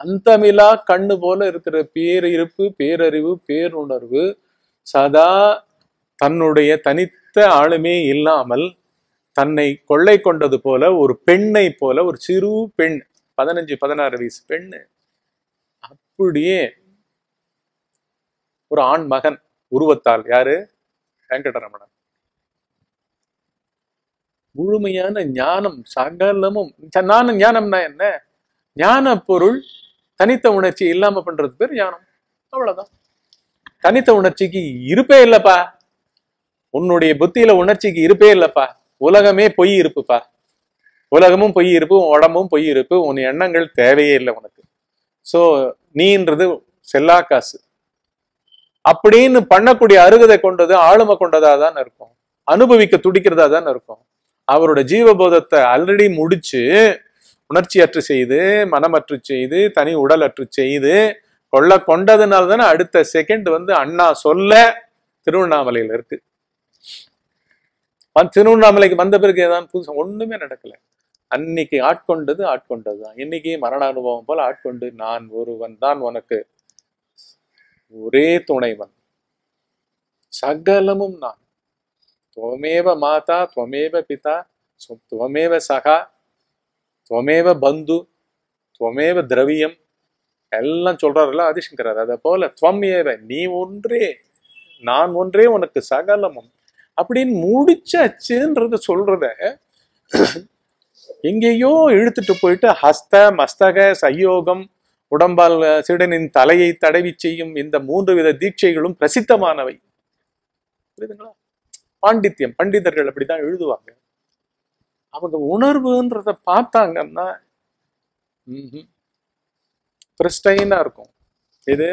அந்தமிலா கண்ணு போல இருக்கிற பேரிருப்பு பேரறிவு பேருணர்வு சதா தன்னுடைய தனித்த ஆளுமே இல்லாமல் தன்னை கொள்ளை கொண்டது போல ஒரு பெண்ணை போல ஒரு சிறு பெண் பதினஞ்சு பதினாறு வயசு பெண்ணு அப்படியே ஒரு ஆண் மகன் உருவத்தால் யாரு? வெங்கடரமணன். முழுமையான ஞானம் சகலமும் நானும் ஞானம்னா என்ன? ஞான பொருள் தனித்த உணர்ச்சி இல்லாம பண்றது பேர் ஞானம். அவ்வளவுதான். தனித்த உணர்ச்சிக்கு இருப்பே இல்லப்பா. உன்னுடைய புத்தியில உணர்ச்சிக்கு இருப்பே இல்லப்பா. உலகமே பொய் இருப்புப்பா. உலகமும் பொய் இருப்பு உன் உடம்பும் பொய் இருப்பு உன் எண்ணங்கள் தேவையே இல்லை உனக்கு. ஸோ நீன்றது செல்லா காசு. அப்படின்னு பண்ணக்கூடிய அருகதை கொண்டது ஆளுமை கொண்டதா தான் இருக்கும். அனுபவிக்க துடிக்கிறதா தான் இருக்கும். அவரோட ஜீவபோதத்தை ஆல்ரெடி முடிச்சு உணர்ச்சியற்று செய்து மனமற்று செய்து தனி உடலற்று செய்து கொள்ள கொண்டதுனால தானே அடுத்த செகண்ட் வந்து அண்ணா சொல்ல திருவண்ணாமலையில் இருக்கு. வந்து திருவண்ணாமலைக்கு வந்த பிறகு ஏதாவது புதுசாக ஒண்ணுமே நடக்கல. அன்னைக்கு ஆட்கொண்டது ஆட்கொண்டதுதான். இன்னைக்கு மரண அனுபவம் போல ஆட்கொண்டு நான் ஒருவன் தான் உனக்கு. ஒரே துணைவன். சகலமும் நான். துவமேவ மாதா துவமேவ பிதா சு- துவமேவ சகா துவமேவ பந்து துவமேவ திரவியம். எல்லாம் சொல்றாருல ஆதிசங்கரர். அதை போல துவம் ஏவ நீ ஒன்றே நான் ஒன்றே உனக்கு சகலமும். அப்படின்னு முடிச்சாச்சுன்றத சொல்றத எங்கேயோ இழுத்துட்டு போயிட்டு ஹஸ்த மஸ்தக சயோகம் உடம்பால் சீடனின் தலையை தடவி செய்யும் இந்த மூன்று வித தீட்சைகளும் பிரசித்தமானவை. புரியுதுங்களா? பாண்டித்யம் பண்டிதர்கள் அப்படிதான் எழுதுவாங்க. அவங்க உணர்வுன்றத பார்த்தாங்கன்னா பிரிஸ்டைனா இருக்கும். இது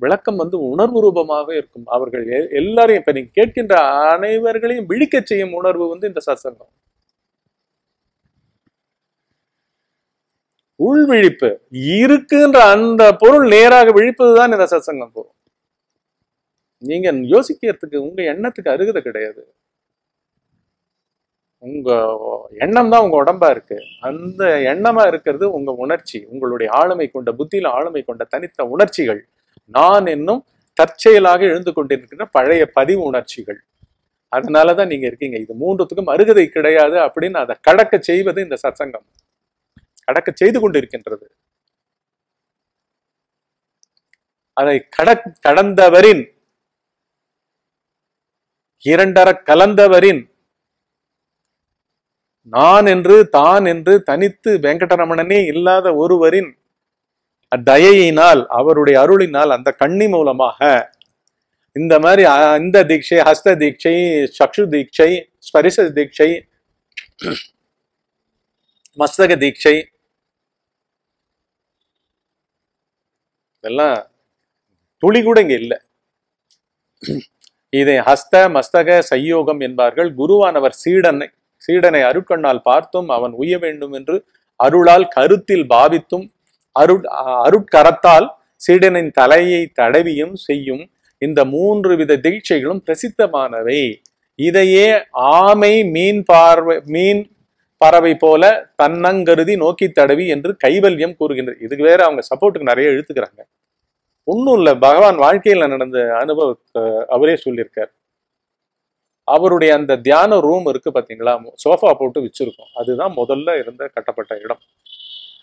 விளக்கம் வந்து உணர்வு ரூபமாக இருக்கும். அவர்கள் எ- எல்லாரையும் இப்ப நீங்க கேட்கின்ற அனைவர்களையும் விழிக்கச் செய்யும் உணர்வு வந்து இந்த சத்சங்கம். உள்விழிப்பு இருக்குன்ற அந்த பொருள் நேராக விழிப்பதுதான் இந்த சத்சங்கம் போகும் நீங்க யோசிக்கிறதுக்கு உங்க எண்ணத்துக்கு அருகதை கிடையாது. உங்க எண்ணம் தான் உங்க உடம்பா இருக்கு. அந்த எண்ணமா இருக்கிறது உங்க உணர்ச்சி உங்களுடைய ஆளுமை கொண்ட புத்தியில ஆளுமை கொண்ட தனித்த உணர்ச்சிகள். நான் என்னும் தற்செயலாக எழுந்து கொண்டிருக்கிற பழைய பதிவு உணர்ச்சிகள். அதனாலதான் நீங்க இருக்கீங்க. இது மூன்றுத்துக்கும் அருகதை கிடையாது அப்படின்னு அதை கடக்க செய்வது இந்த சத்சங்கம் கடக்க செய்து கொண்டிருக்கின்றது. அதை கட கடந்தவரின் இரண்டர கலந்தவரின் நான் என்று தான் என்று தனித்து வெங்கடரமணனே இல்லாத ஒருவரின் தயையினால் அவருடைய அருளினால் அந்த கண்ணி மூலமாக இந்த மாதிரி இந்த தீட்சை ஹஸ்த தீட்சை சக்ஷு தீட்சை ஸ்பரிச தீட்சை மஸ்தக தீட்சை இதெல்லாம் துளி கூட இங்க இல்லை. இதை ஹஸ்த மஸ்தக சையோகம் என்பார்கள். குருவானவர் சீடனை சீடனை அருட்கண்ணால் பார்த்தும் அவன் உய்ய வேண்டும் என்று அருளால் கருத்தில் பாவித்தும் அரு அருட்கரத்தால் சீடனின் தலையை தடவியும் செய்யும் இந்த மூன்று வித தீட்சைகளும் பிரசித்தமானவை. இதையே ஆமை மீன் பார்வை மீன் பறவை போல தன்னங்கருதி நோக்கி தடவி என்று கைவல்யம் கூறுகின்றது இதுக்கு வேற அவங்க சப்போர்ட்டுக்கு நிறைய எழுத்துக்கிறாங்க ஒன்றும் இல்லை பகவான் வாழ்க்கையில நடந்த அனுபவத்தை அவரே சொல்லியிருக்கார். அவருடைய அந்த தியான ரூம் இருக்கு பாத்தீங்களா? சோஃபா போட்டு வச்சிருக்கோம். அதுதான் முதல்ல இருந்த கட்டப்பட்ட இடம்.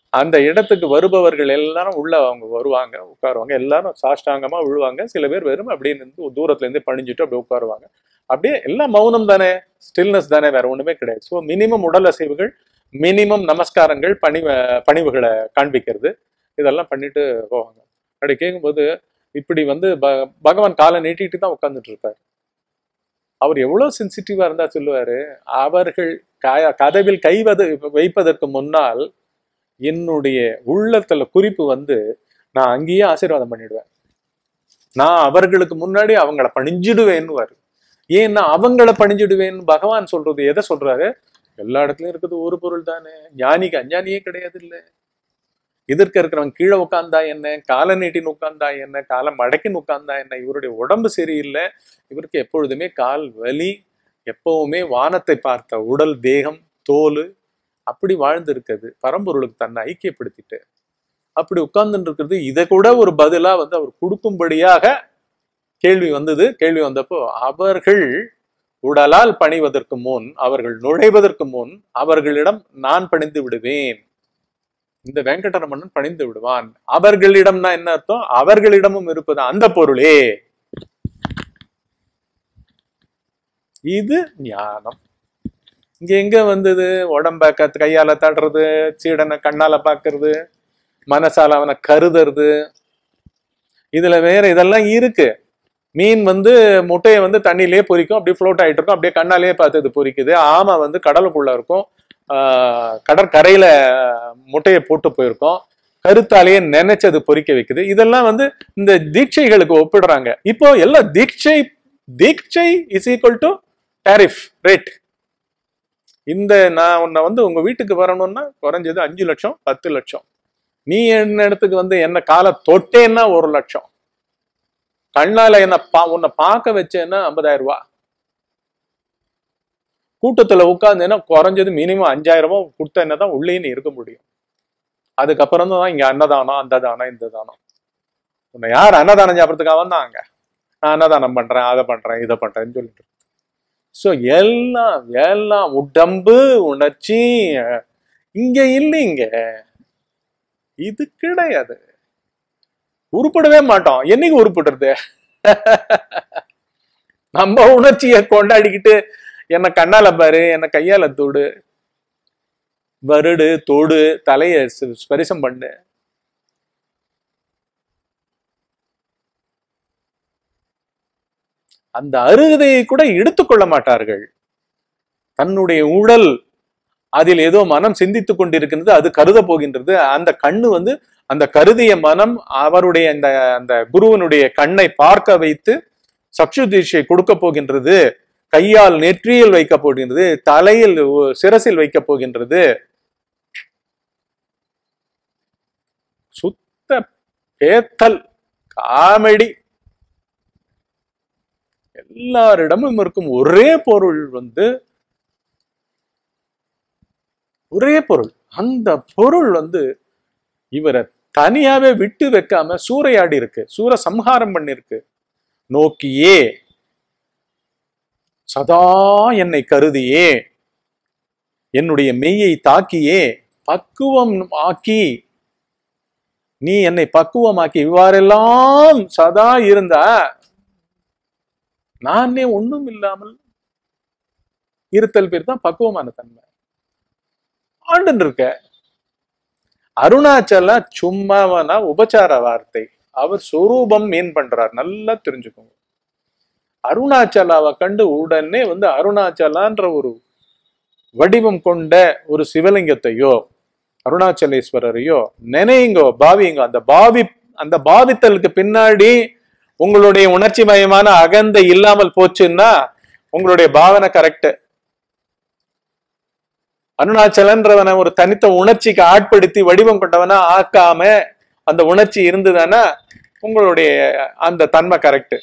அந்த இடத்துக்கு வருபவர்கள் எல்லாரும் உள்ள அவங்க வருவாங்க உட்காருவாங்க. எல்லாரும் சாஷ்டாங்கமா விழுவாங்க. சில பேர் வெறும் அப்படியே நின்று தூரத்துல இருந்து பணிஞ்சிட்டு அப்படியே உட்காருவாங்க. அப்படியே எல்லாம் மௌனம் தானே ஸ்டில்னஸ் தானே வேற ஒண்ணுமே கிடையாது. ஸோ மினிமம் உடல் அசைவுகள் மினிமம் நமஸ்காரங்கள் பணி பணிவுகளை காண்பிக்கிறது. இதெல்லாம் பண்ணிட்டு போவாங்க. அப்படி கேட்கும்போது இப்படி வந்து ப- பகவான் காலை நீட்டிட்டு தான் உட்கார்ந்துட்டு இருப்பார் அவர் எவ்வளவு சென்சிட்டிவாக இருந்தா சொல்லுவாரு அவர்கள் க- கதவில் கைவது வைப்பதற்கு முன்னால் என்னுடைய உள்ளத்துல குறிப்பு வந்து நான் அங்கேயே ஆசீர்வாதம் பண்ணிடுவேன். நான் அவர்களுக்கு முன்னாடி அவங்கள பணிஞ்சிடுவேன்னு ஏன்னா அவங்கள பணிஞ்சிடுவேன்னு பகவான் சொல்றது எதை சொல்றாரு? எல்லா இடத்துலயும் இருக்குது ஒரு பொருள் தானே. ஞானிக்கு அஞ்ஞானியே கிடையாது இல்ல எதிர்க்க இருக்கிறவன் கீழே உட்கார்ந்தா என்ன? காலை நீட்டின்னு உட்கார்ந்தா என்ன? காலை மடக்கின்னு உட்கார்ந்தா என்ன? இவருடைய உடம்பு சரியில்லை. இவருக்கு எப்பொழுதுமே கால் வலி எப்பவுமே வானத்தை பார்த்த உடல் தேகம் தோல் அப்படி வாழ்ந்து இருக்கிறது பரம்பொருளுக்கு தன்னை ஐக்கியப்படுத்திட்டு. அப்படி உட்கார்ந்துட்டு இருக்கிறது இதை கூட ஒரு பதிலா வந்து அவர் கொடுக்கும்படியாக கேள்வி வந்தது. கேள்வி வந்தப்போ அவர்கள் உடலால் பணிவதற்கு முன் அவர்கள் நுழைவதற்கு முன் அவர்களிடம் நான் பணிந்து விடுவேன். இந்த வெங்கடரமணன் பணிந்து விடுவான். அவர்களிடம்னா என்ன அர்த்தம்? அவர்களிடமும் இருப்பது அந்த பொருளே. இது ஞானம். இங்க எங்க வந்தது? உடம்ப க- கையால தடுறது சீடனை கண்ணால பாக்குறது மனசால அவனை கருதுறது. இதுல வேற இதெல்லாம் இருக்கு. மீன் வந்து முட்டையை வந்து தண்ணியிலே பொறிக்கும். அப்படியே ஃப்ளோட் ஆகிட்டு இருக்கும். அப்படியே கண்ணாலேயே பார்த்து இது பொரிக்குது ஆமை வந்து கடலுக்குள்ள இருக்கும். கடற்கரையில முட்டையை போட்டு போயிருக்கோம். கருத்தாலேயே நினைச்சது பொறிக்க வைக்குது. இதெல்லாம் வந்து இந்த தீட்சைகளுக்கு ஒப்பிடுறாங்க. இப்போ எல்லாம் தீட்சை தீட்சை is equal to tariff rate இந்த நான் உன்னை வந்து உங்க வீட்டுக்கு வரணும்னா குறைஞ்சது அஞ்சு லட்சம் பத்து லட்சம். நீ என்ன இடத்துக்கு வந்து என்ன காலை தொட்டேன்னா ஒரு லட்சம். கண்ணால என்ன பா உன்னை பார்க்க வச்சேன்னா ஐம்பதாயிரம் ரூபா. கூட்டத்துல உட்கார்ந்தேன்னா குறைஞ்சது மினிமம் அஞ்சாயிரம் கொடுத்த என்ன தான் உள்ளே நீ இருக்க முடியும். அதுக்கப்புறம் தான் இங்க அன்னதானம் அந்த தானம் இந்த தானம் உன்னை யார் அன்னதானம் சாப்பிட்றதுக்காக வந்தாங்க? நான் அன்னதானம் பண்றேன் அதை பண்றேன் இதை பண்றேன்னு சொல்லிட்டு. ஸோ எல்லாம் எல்லாம் உடம்பு உணர்ச்சி இங்க இல்லைங்க இது கிடையாது. உருப்படவே மாட்டோம். என்னைக்கு உருப்படுறது? நம்ம உணர்ச்சியை கொண்டாடிக்கிட்டு என்னை கண்ணால பாரு என்னை கையால தூடு. வருடு தொடு தலையை ஸ்பரிசம் பண்ணு. அந்த அருகதையை கூட எடுத்துக்கொள்ள மாட்டார்கள். தன்னுடைய உடல் அதில் ஏதோ மனம் சிந்தித்துக் கொண்டிருக்கின்றது அது கருத போகின்றது. அந்த கண்ணு வந்து அந்த கருதிய மனம் அவருடைய அந்த அந்த குருவனுடைய கண்ணை பார்க்க வைத்து சக்ஷு தீட்சை கொடுக்க போகின்றது. கையால் நெற்றியில் வைக்க போகின்றது தலையில் சிரசில் வைக்க போகின்றது. சுத்த பேத்தல் காமெடி. எல்லாரிடமும் இருக்கும் ஒரே பொருள் வந்து ஒரே பொருள். அந்த பொருள் வந்து இவரை தனியாவே விட்டு வைக்காம சூறையாடி இருக்கு. சூற சம்ஹாரம் பண்ணிருக்கு. நோக்கியே சதா என்னை கருதியே என்னுடைய மெய்யை தாக்கியே பக்குவம் ஆக்கி நீ என்னை பக்குவமாக்கி இவ்வாறெல்லாம் சதா இருந்தா நானே ஒன்றும் இல்லாமல் இருத்தல் பேர் தான் பக்குவமான தன்மை. ஆண்டுன்னு இருக்க. அருணாச்சல சும்மாவனா உபச்சார வார்த்தை. அவர் சொரூபம் மீன் பண்றார். நல்லா தெரிஞ்சுக்கோங்க. அருணாச்சலாவை கண்டு உடனே வந்து அருணாச்சலான்ற ஒரு வடிவம் கொண்ட ஒரு சிவலிங்கத்தையோ அருணாச்சலேஸ்வரரையோ நினைங்கோ பாவிங்கோ அந்த பாவி அந்த பாவித்தலுக்கு பின்னாடி உங்களுடைய உணர்ச்சி மயமான அகந்தை இல்லாமல் போச்சுன்னா உங்களுடைய பாவனை கரெக்ட் அருணாச்சலன்றவனை ஒரு தனித்த உணர்ச்சிக்கு ஆட்படுத்தி வடிவம் கொண்டவனா ஆக்காம அந்த உணர்ச்சி இருந்ததுன்னா உங்களுடைய அந்த தன்மை கரெக்ட்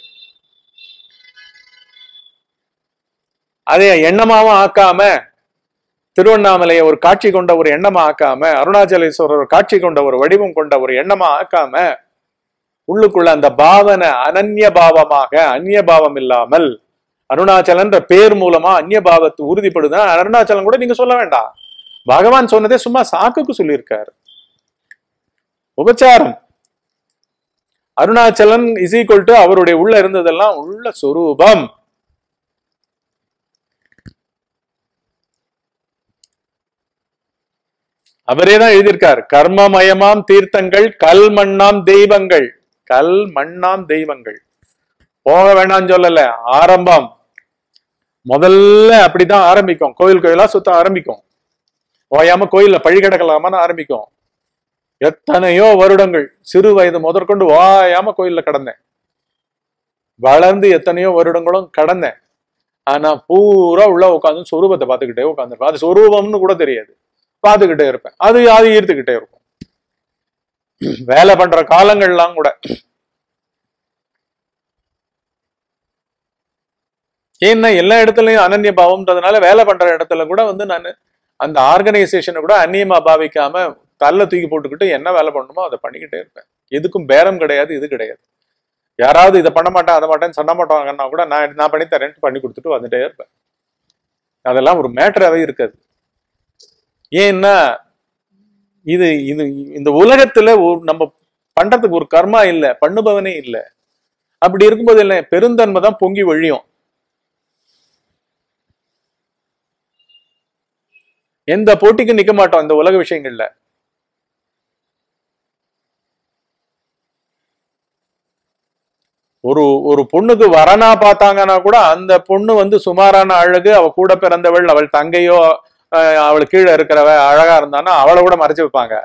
அதே எண்ணமாவும் ஆக்காம திருவண்ணாமலையை ஒரு காட்சி கொண்ட ஒரு எண்ணமா ஆக்காம அருணாச்சலேஸ்வரர் ஒரு காட்சி கொண்ட ஒரு வடிவம் கொண்ட ஒரு எண்ணமா ஆக்காம உள்ளுக்குள்ள அந்த பாவனை அனன்ய பாவமாக அந்நிய பாவம் இல்லாமல் அருணாச்சலன்ற பேர் மூலமா அந்நிய பாவத்து உறுதிப்படுதுன்னா அருணாச்சலம் கூட நீங்க சொல்ல வேண்டாம். பகவான் சொன்னதே சும்மா சாக்குக்கு சொல்லியிருக்காரு. உபச்சாரம். அருணாச்சலன் இஸ் ஈக்குவல் டு அவருடைய உள்ள இருந்ததெல்லாம் உள்ள சொரூபம். அவரே தான் எழுதியிருக்கார். கர்மமயமாம் தீர்த்தங்கள் கல்மண்ணாம் தெய்வங்கள். கல் மண்ணாம் தெய்வங்கள். போக வேண்டாம்னு சொல்லல ஆரம்பம். முதல்ல அப்படிதான் ஆரம்பிக்கும். கோயில் கோயிலா சுத்த ஆரம்பிக்கும். ஓயாம கோயில்ல பழி கிடக்கலாமான்னு ஆரம்பிக்கும். எத்தனையோ வருடங்கள் சிறு வயது முதற்கொண்டு ஓயாம கோயில்ல கடந்தேன். வளர்ந்து எத்தனையோ வருடங்களும் கடந்தேன். ஆனா பூரா உள்ள உட்காந்து சொரூபத்தை பார்த்துக்கிட்டே உட்காந்துருப்பேன் அது சொரூபம்னு கூட தெரியாது. பார்த்துக்கிட்டே இருப்பேன். அது அது ஈர்த்துக்கிட்டே இருக்கும். வேலை பண்ற காலங்கள்லாம் கூட. ஏன்னா எல்லா இடத்துலயும் அனன்ய பாவம்ன்றதுனால வேலை பண்ற இடத்துல கூட வந்து நான் அந்த ஆர்கனைசேஷனை கூட அந்நியமா பாவிக்காம தள்ள தூக்கி போட்டுக்கிட்டு என்ன வேலை பண்ணணுமோ அதை பண்ணிக்கிட்டே இருப்பேன். எதுக்கும் பேரம் கிடையாது இது கிடையாது. யாராவது இதை பண்ண மாட்டேன் அதை மாட்டேன்னு சொல்ல மாட்டாங்கன்னா கூட நான் நான் பண்ணி தரேன் பண்ணி கொடுத்துட்டு வந்துட்டே இருப்பேன். அதெல்லாம் ஒரு மேட்டராகவே இருக்காது. ஏன்னா இது இது இந்த உலகத்துல ஒரு நம்ம பண்றதுக்கு ஒரு கர்மா இல்லை பண்ணுபவனே இல்லை. அப்படி இருக்கும்போது இல்லை பெருந்தன்மை தான் பொங்கி வழியும். எந்த போட்டிக்கும் நிக்க மாட்டோம் இந்த உலக விஷயங்கள்ல. ஒரு ஒரு பொண்ணுக்கு வரனா பார்த்தாங்கன்னா கூட அந்த பொண்ணு வந்து சுமாரான அழகு அவ கூட பிறந்தவள் அவள் தங்கையோ அவளுக்கு அவள் கீழே இருக்கிறவ அழகா இருந்தானா அவளை கூட மறைச்சு வைப்பாங்க.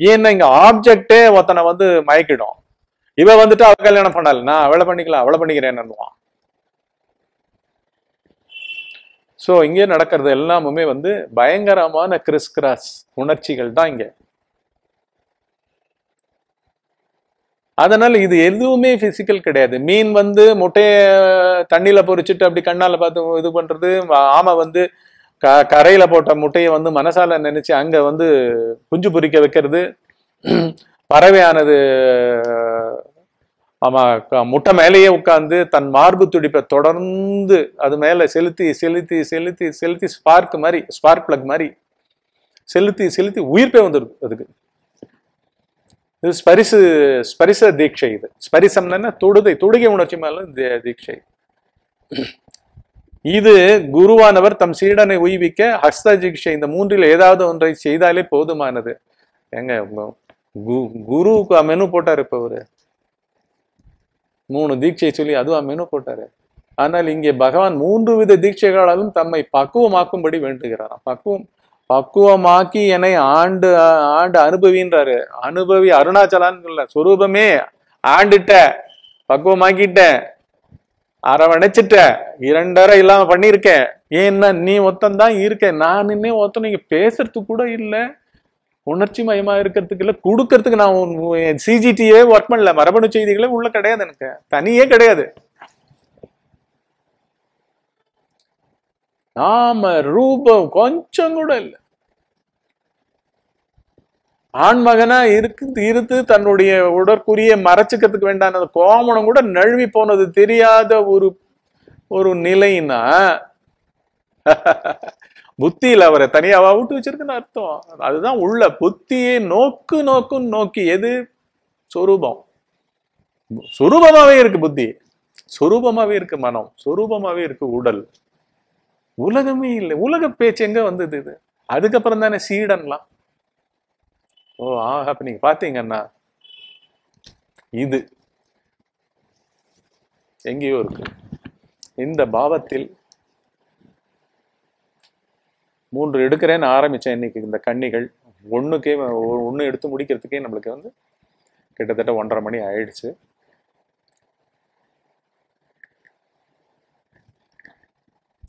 ஏன்னா இங்க ஆப்ஜெக்டே ஒருத்தனை வந்து மயக்கிடும். இவ வந்துட்டு அவ கல்யாணம் பண்ணலன்னா நான் அவளை பண்ணிக்கலாம் அவளை பண்ணிக்கிறேன்னுவான் ஸோ இங்கே நடக்கிறது எல்லாமுமே வந்து பயங்கரமான கிறிஸ் கிராஸ் உணர்ச்சிகள் தான் இங்க. அதனால இது எதுவுமே பிசிக்கல் கிடையாது. மீன் வந்து முட்டையை தண்ணியில பொரிச்சிட்டு அப்படி கண்ணால பார்த்து இது பண்றது ஆமை வந்து க கரையில் போட்ட முட்டையை வந்து மனசால நினைச்சு அங்கே வந்து குஞ்சு பொரிக்க வைக்கிறது. பறவையானது ஆமாம் முட்டை மேலேயே உட்காந்து தன் மார்பு துடிப்பை தொடர்ந்து அது மேலே செலுத்தி செலுத்தி செலுத்தி செலுத்தி ஸ்பார்க் மாதிரி ஸ்பார்க் பிளக் மாதிரி செலுத்தி செலுத்தி உயிர்ப்பே வந்துடுது அதுக்கு. இது ஸ்பரிசு ஸ்பரிச தீட்சை இது. ஸ்பரிசம்னா தொடுதை தொடுகை உணர்ச்சி மேலே தீட்சை. இது குருவானவர் தம் சீடனை உய்விக்க ஹஸ்த சிகிச்சை இந்த மூன்றில் ஏதாவது ஒன்றை செய்தாலே போதுமானது. எங்க கு- குருவுக்கு மெனு போட்டார் இப்ப அவரு. மூணு தீட்சை சொல்லி அதுவா மெனு போட்டாரு. ஆனால் இங்கே பகவான் மூன்று வித தீட்சைகளாலும் தம்மை பக்குவமாக்கும்படி வேண்டுகிறார். பக்குவம் பக்குவமாக்கி என்னை ஆண்டு ஆண்டு அனுபவின்றாரு. அனுபவி அருணாச்சலான்னு இல்ல சொரூபமே ஆண்டுட்ட பக்குவமாக்கிட்டேன் அரவணைச்சிட்ட இரண்டரை இல்லாம பண்ணியிருக்கேன். ஏன்னா நீ ஒத்தன் தான் இருக்க. நான் இன்னே ஒத்தன். நீங்க பேசுறதுக்கு கூட இல்லை. உணர்ச்சி மயமா இருக்கிறதுக்கு இல்லை. கொடுக்கறதுக்கு நான் சிஜிடியே ஒர்க் பண்ணல. மரபணு செய்திகளே உள்ள கிடையாது எனக்கு. தனியே கிடையாது. நாம ரூபம் கொஞ்சம் கூட இல்லை. ஆண்மகனா இருக்கு இருந்து தன்னுடைய உடற்குரிய மறைச்சிக்கிறதுக்கு வேண்டாம் கோமணம் கூட நழுவி போனது தெரியாத ஒரு ஒரு நிலைன்னா புத்தியில் அவரை தனியாக விட்டு வச்சிருக்குன்னு அர்த்தம். அதுதான் உள்ள புத்தியை நோக்கு நோக்குன்னு நோக்கி. எது? சொரூபம். சுரூபமாவே இருக்கு புத்தி. சுரூபமாவே இருக்கு மனம். சுரூபமாவே இருக்கு உடல். உலகமே இல்லை. உலக பேச்சு எங்க வந்தது இது? அதுக்கப்புறம் தானே சீடன்லாம். ஓ ஆஹா அப்ப நீங்க பாத்தீங்கன்னா இது. எங்கேயோ இருக்கு. இந்த பாவத்தில் மூன்று எடுக்கிறேன்னு ஆரம்பிச்சேன் இன்னைக்கு இந்த கன்னிகள் ஒன்றுக்கே ஒன்று எடுத்து முடிக்கிறதுக்கே நம்மளுக்கு வந்து கிட்டத்தட்ட ஒன்றரை மணி ஆயிடுச்சு.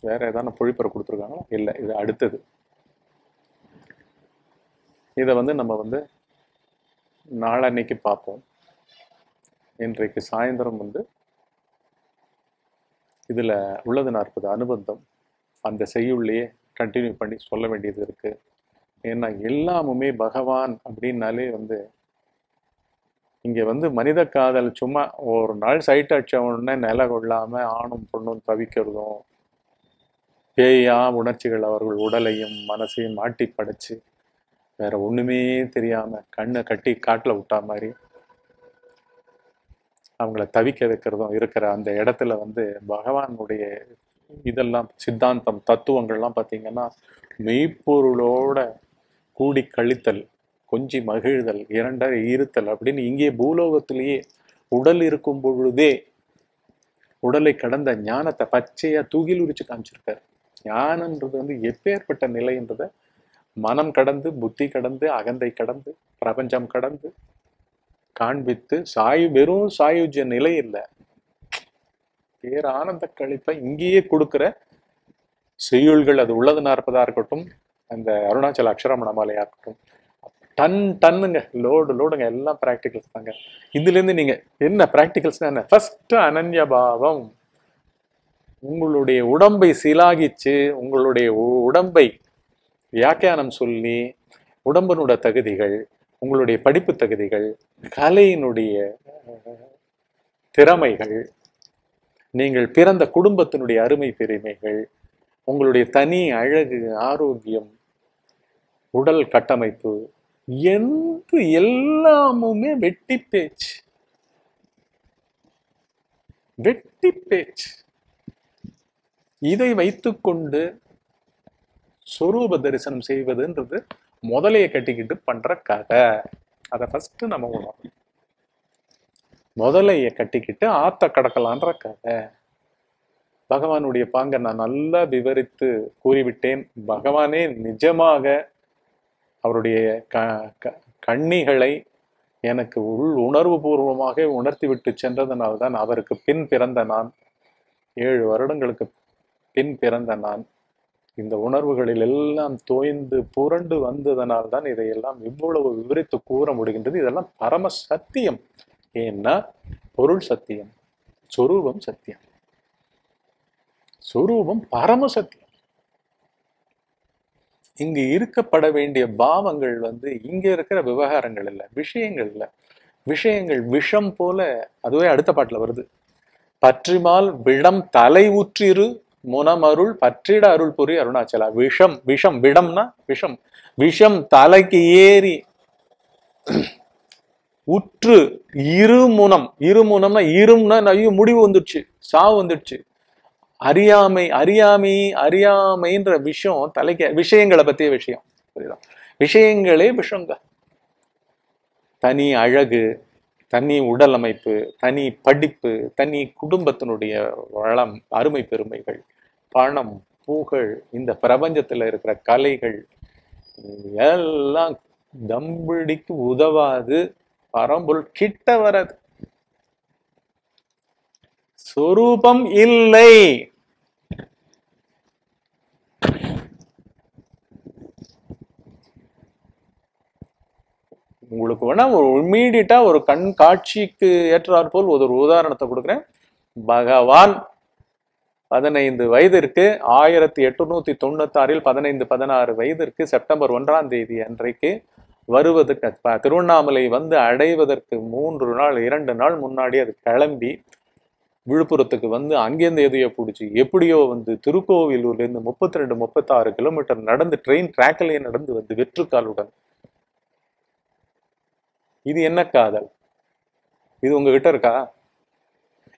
வேற ஏதாவது பொழிப்பறை கொடுத்துருக்காங்களா? இல்லை இது அடுத்தது. இதை வந்து நம்ம வந்து நாளன்னைக்கு பார்ப்போம். இன்றைக்கு சாயந்தரம் வந்து இதில் உள்ளது நாற்பது அனுபந்தம். அந்த செய்யுள்ளையே கண்டினியூ பண்ணி சொல்ல வேண்டியது இருக்குது ஏன்னா எல்லாமுமே பகவான் அப்படின்னாலே வந்து இங்கே வந்து மனித காதல் சும்மா ஒரு நாள் சைட் அடிச்ச உடனே நில கொள்ளாமல் ஆணும் பொண்ணும் தவிக்கிறதும் பேயா உணர்ச்சிகள் அவர்கள் உடலையும் மனசையும் மாட்டி படைச்சு வேற ஒண்ணுமே தெரியாம கண்ணை கட்டி காட்டுல விட்டா மாதிரி அவங்கள தவிக்க வைக்கிறதும் இருக்கிற அந்த இடத்துல வந்து பகவானுடைய இதெல்லாம் சித்தாந்தம் தத்துவங்கள்லாம் பார்த்தீங்கன்னா மெய்ப்பொருளோட கூடி கழித்தல் கொஞ்சி மகிழ்தல் இரண்டரை இருத்தல் அப்படின்னு இங்கே பூலோகத்திலேயே உடல் இருக்கும் பொழுதே உடலை கடந்த ஞானத்தை பச்சையா தூகில் உரிச்சு காமிச்சிருக்காரு. ஞானன்றது வந்து எப்பேற்பட்ட நிலைன்றத மனம் கடந்து புத்தி கடந்து அகந்தை கடந்து பிரபஞ்சம் கடந்து காண்பித்து சாயு வெறும் சாயுஜ்ய நிலை இல்லை. பேர் ஆனந்த கழிப்பை இங்கேயே கொடுக்குற செய்யுள்கள் அது உள்ளது நாற்பதா இருக்கட்டும் அந்த அருணாச்சல அக்ஷரமணமாலையா இருக்கட்டும். டன் டன்னுங்க லோடு லோடுங்க எல்லாம் ப்ராக்டிகல்ஸ் தாங்க. இதுல இருந்து நீங்க என்ன ப்ராக்டிகல்ஸ் என்ன? ஃபஸ்ட்டு அனன்ய பாவம். உங்களுடைய உடம்பை சிலாகிச்சு உங்களுடைய உடம்பை வியாக்கியானம் சொல்லி உடம்பினோட தகுதிகள் உங்களுடைய படிப்பு தகுதிகள் கலையினுடைய திறமைகள் நீங்கள் பிறந்த குடும்பத்தினுடைய அருமை பெருமைகள் உங்களுடைய தனி அழகு ஆரோக்கியம் உடல் கட்டமைப்பு எந்த எல்லாமுமே வெட்டி பேச்சு. வெட்டி பேச்சு. இதை வைத்துக்கொண்டு சொரூப தரிசனம் செய்வதுன்றது முதலைய கட்டிக்கிட்டு பண்ற கதை. அதை ஃபர்ஸ்ட் நம்ம உணரும் முதலைய கட்டிக்கிட்டு ஆத்த கடக்கலான்ற கதை. பகவானுடைய பாங்க நான் நல்லா விவரித்து கூறிவிட்டேன். பகவானே நிஜமாக அவருடைய க க- கண்ணிகளை எனக்கு உள் உணர்வு பூர்வமாக உணர்த்திவிட்டு சென்றதனால்தான் அவருக்கு பின் பிறந்த நான். ஏழு வருடங்களுக்கு பின் பிறந்த நான். இந்த உணர்வுகளில் எல்லாம் தோய்ந்து புரண்டு வந்ததனால் தான் இதையெல்லாம் இவ்வளவு விவரித்து கூற முடிகின்றது. இதெல்லாம் பரம சத்தியம். ஏன்னா பொருள் சத்தியம் சொரூபம் சத்தியம். சொரூபம் பரம சத்தியம். இங்கு இருக்கப்பட வேண்டிய பாவங்கள் வந்து இங்க இருக்கிற விவகாரங்கள் இல்ல விஷயங்கள் இல்ல. விஷயங்கள் விஷம் போல அதுவே அடுத்த பாட்டுல வருது. பற்றிமால் விடம் தலை ஊற்றிரு முனமருள் பற்றிட அருள் புரி அருணாச்சலா. விஷம் விஷம் விடம்னா விஷம். விஷம் தலைக்கு ஏறி உற்று இருமுனம். இருமுனம்னா இரும்னா ஐயோ முடிவு வந்துடுச்சு சாவு வந்துடுச்சு. அறியாமை அறியாமை அறியாமைன்ற விஷயம் தலைக்க விஷயங்களை பத்திய விஷயம். புரியுதா? விஷயங்களே விஷங்க. தனி அழகு தனி உடல் அமைப்பு தனி படிப்பு தனி குடும்பத்தினுடைய வளம் அருமை பெருமைகள் பணம் பூகள் இந்த பிரபஞ்சத்துல இருக்கிற கலைகள் எல்லாம் தம்பிடிக்கு உதவாது பரம்பொருள் கிட்ட வராது. சொரூபம் இல்லை. உங்களுக்கு வேணா ஒரு இம்மீடியட்டா ஒரு கண் காட்சிக்கு ஏற்றாற் போல் ஒரு உதாரணத்தை கொடுக்குறேன். பகவான் பதினைந்து வயதிற்கு ஆயிரத்தி எட்டுநூத்தி தொண்ணூத்தாறில் பதினைந்து பதினாறு வயதிற்கு செப்டம்பர் ஒன்றாம் தேதி அன்றைக்கு வருவதற்கு ப- திருவண்ணாமலை வந்து அடைவதற்கு மூன்று நாள் இரண்டு நாள் முன்னாடி அது கிளம்பி விழுப்புரத்துக்கு வந்து அங்கேருந்து எதையோ பிடிச்சி எப்படியோ வந்து திருக்கோவிலூர்லேருந்து முப்பத்தி ரெண்டு முப்பத்தாறு கிலோமீட்டர் நடந்து ட்ரெயின் ட்ராக்லயே நடந்து வந்து வெற்றுக்காலுடன் இது என்ன காதல்? இது உங்ககிட்ட இருக்கா?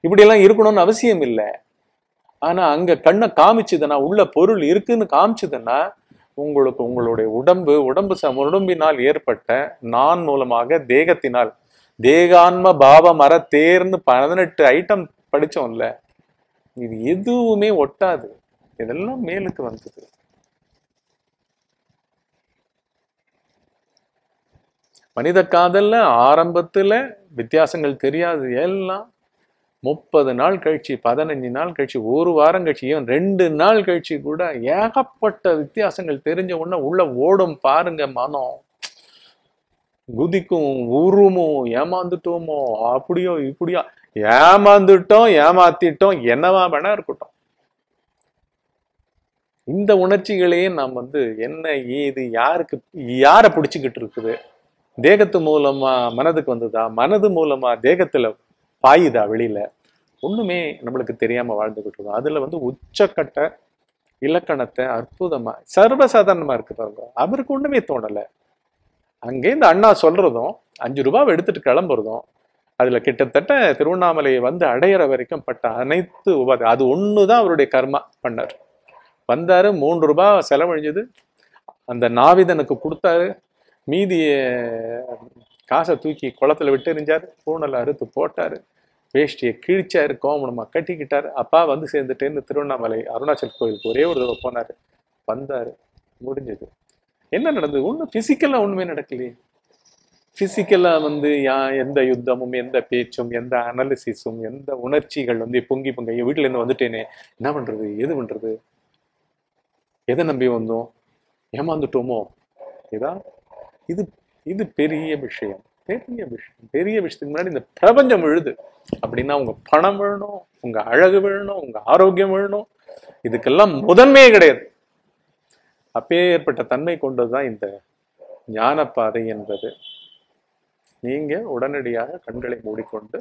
இப்படியெல்லாம் இருக்கணும்னு அவசியம் இல்லை. ஆனா அங்க கண்ணை காமிச்சதுன்னா உள்ள பொருள் இருக்குன்னு காமிச்சதுன்னா உங்களுக்கு உங்களுடைய உடம்பு உடம்பு ச- உடம்பினால் ஏற்பட்ட நான் மூலமாக தேகத்தினால் தேகான்ம பாவ மர தேர்னு பதினெட்டு ஐட்டம் படிச்சோம்ல இது எதுவுமே ஒட்டாது. இதெல்லாம் மேலுக்கு வந்தது. மனித காதலில் ஆரம்பத்துல வித்தியாசங்கள் தெரியாது. எல்லாம் முப்பது நாள் கழிச்சு பதினஞ்சு நாள் கழிச்சு ஒரு வாரம் கழிச்சு ஏன் ரெண்டு நாள் கழிச்சு கூட ஏகப்பட்ட வித்தியாசங்கள் தெரிஞ்ச உடனே உள்ள ஓடும் பாருங்க மனம். குதிக்கும் உருமும் ஏமாந்துட்டோமோ அப்படியோ இப்படியோ. ஏமாந்துட்டோம் ஏமாத்திட்டோம் என்னவா வேணா இருக்கட்டும். இந்த உணர்ச்சிகளையே நாம் வந்து என்ன ஏது யாருக்கு யாரை பிடிச்சிக்கிட்டு இருக்குது? தேகத்து மூலமா மனதுக்கு வந்ததா? மனது மூலமா தேகத்துல பாயுதா வெளியில? ஒண்ணுமே நம்மளுக்கு தெரியாம வாழ்ந்துகிட்டு இருக்கோம். அதுல வந்து உச்சக்கட்ட இலக்கணத்தை அற்புதமா சர்வசாதாரணமா இருக்கு பாருங்க. அவருக்கு ஒண்ணுமே தோணல. அங்கேருந்து அண்ணா சொல்றதும் அஞ்சு ரூபாவை எடுத்துட்டு கிளம்புறதும் அதுல கிட்டத்தட்ட திருவண்ணாமலையை வந்து அடையிற வரைக்கும் பட்ட அனைத்து உபாதை அது ஒண்ணுதான் அவருடைய கர்மா பண்ணார். வந்தாரு மூன்று ரூபாய் செலவழிஞ்சது. அந்த நாவிதனுக்கு கொடுத்தாரு. மீதிய காசை தூக்கி குளத்துல விட்டு எறிஞ்சாரு. பூனலை அறுத்து போட்டாரு. வேஷ்டியை கிழிச்சாரு. கோமணமாக கட்டிக்கிட்டாரு. அப்பா வந்து சேர்ந்துட்டேன்னு திருவண்ணாமலை அருணாச்சல் கோயிலுக்கு ஒரே ஒரு தடவை போனாரு. வந்தாரு. முடிஞ்சது. என்ன நடந்தது? ஒன்றும் பிசிக்கலா ஒன்றுமே நடக்கலையே. ஃபிசிக்கலாக வந்து யா எந்த யுத்தமும் எந்த பேச்சும் எந்த அனாலிசிஸும் எந்த உணர்ச்சிகள் வந்து பொங்கி பொங்க என் இருந்து வந்துட்டேனே. என்ன பண்றது? எது பண்றது? எதை நம்பி வந்தோம்? ஏமாந்துட்டோமோ? இதான் இது இது பெரிய விஷயம். பெரிய விஷயம். பெரிய விஷயத்துக்கு முன்னாடி இந்த பிரபஞ்சம் விழுது. அப்படின்னா உங்க பணம் வேணும் உங்க அழகு வேணும் உங்க ஆரோக்கியம் வேணும் இதுக்கெல்லாம் முதன்மையே கிடையாது. அப்பேற்பட்ட தன்மை கொண்டதுதான் இந்த ஞானப்பாதை என்பது. நீங்க உடனடியாக கண்களை மூடிக்கொண்டு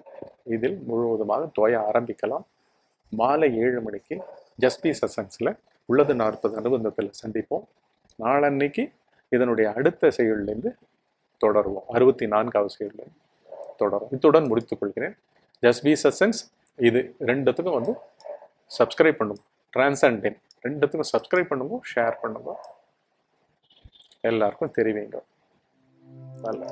இதில் முழுவதுமாக தோய ஆரம்பிக்கலாம். மாலை ஏழு மணிக்கு ஜஸ்பி சசன்ஸ்ல உள்ளது நாற்பது அனுபந்தத்தில் சந்திப்போம். நாளன்னைக்கு இதனுடைய அடுத்த செயல்லேருந்து தொடருவோம். அறுபத்தி நான்காவது செயல்லேருந்து தொடரும். இத்துடன் முடித்துக் கொள்கிறேன். பி சசன்ஸ் இது ரெண்டுத்துக்கும் வந்து சப்ஸ்கிரைப் பண்ணுங்க. டிரான்சன்டென் ரெண்டுத்துக்கும் சப்ஸ்கிரைப் பண்ணுங்க ஷேர் பண்ணுங்க. எல்லாருக்கும் தெரிவிங்க. நல்லா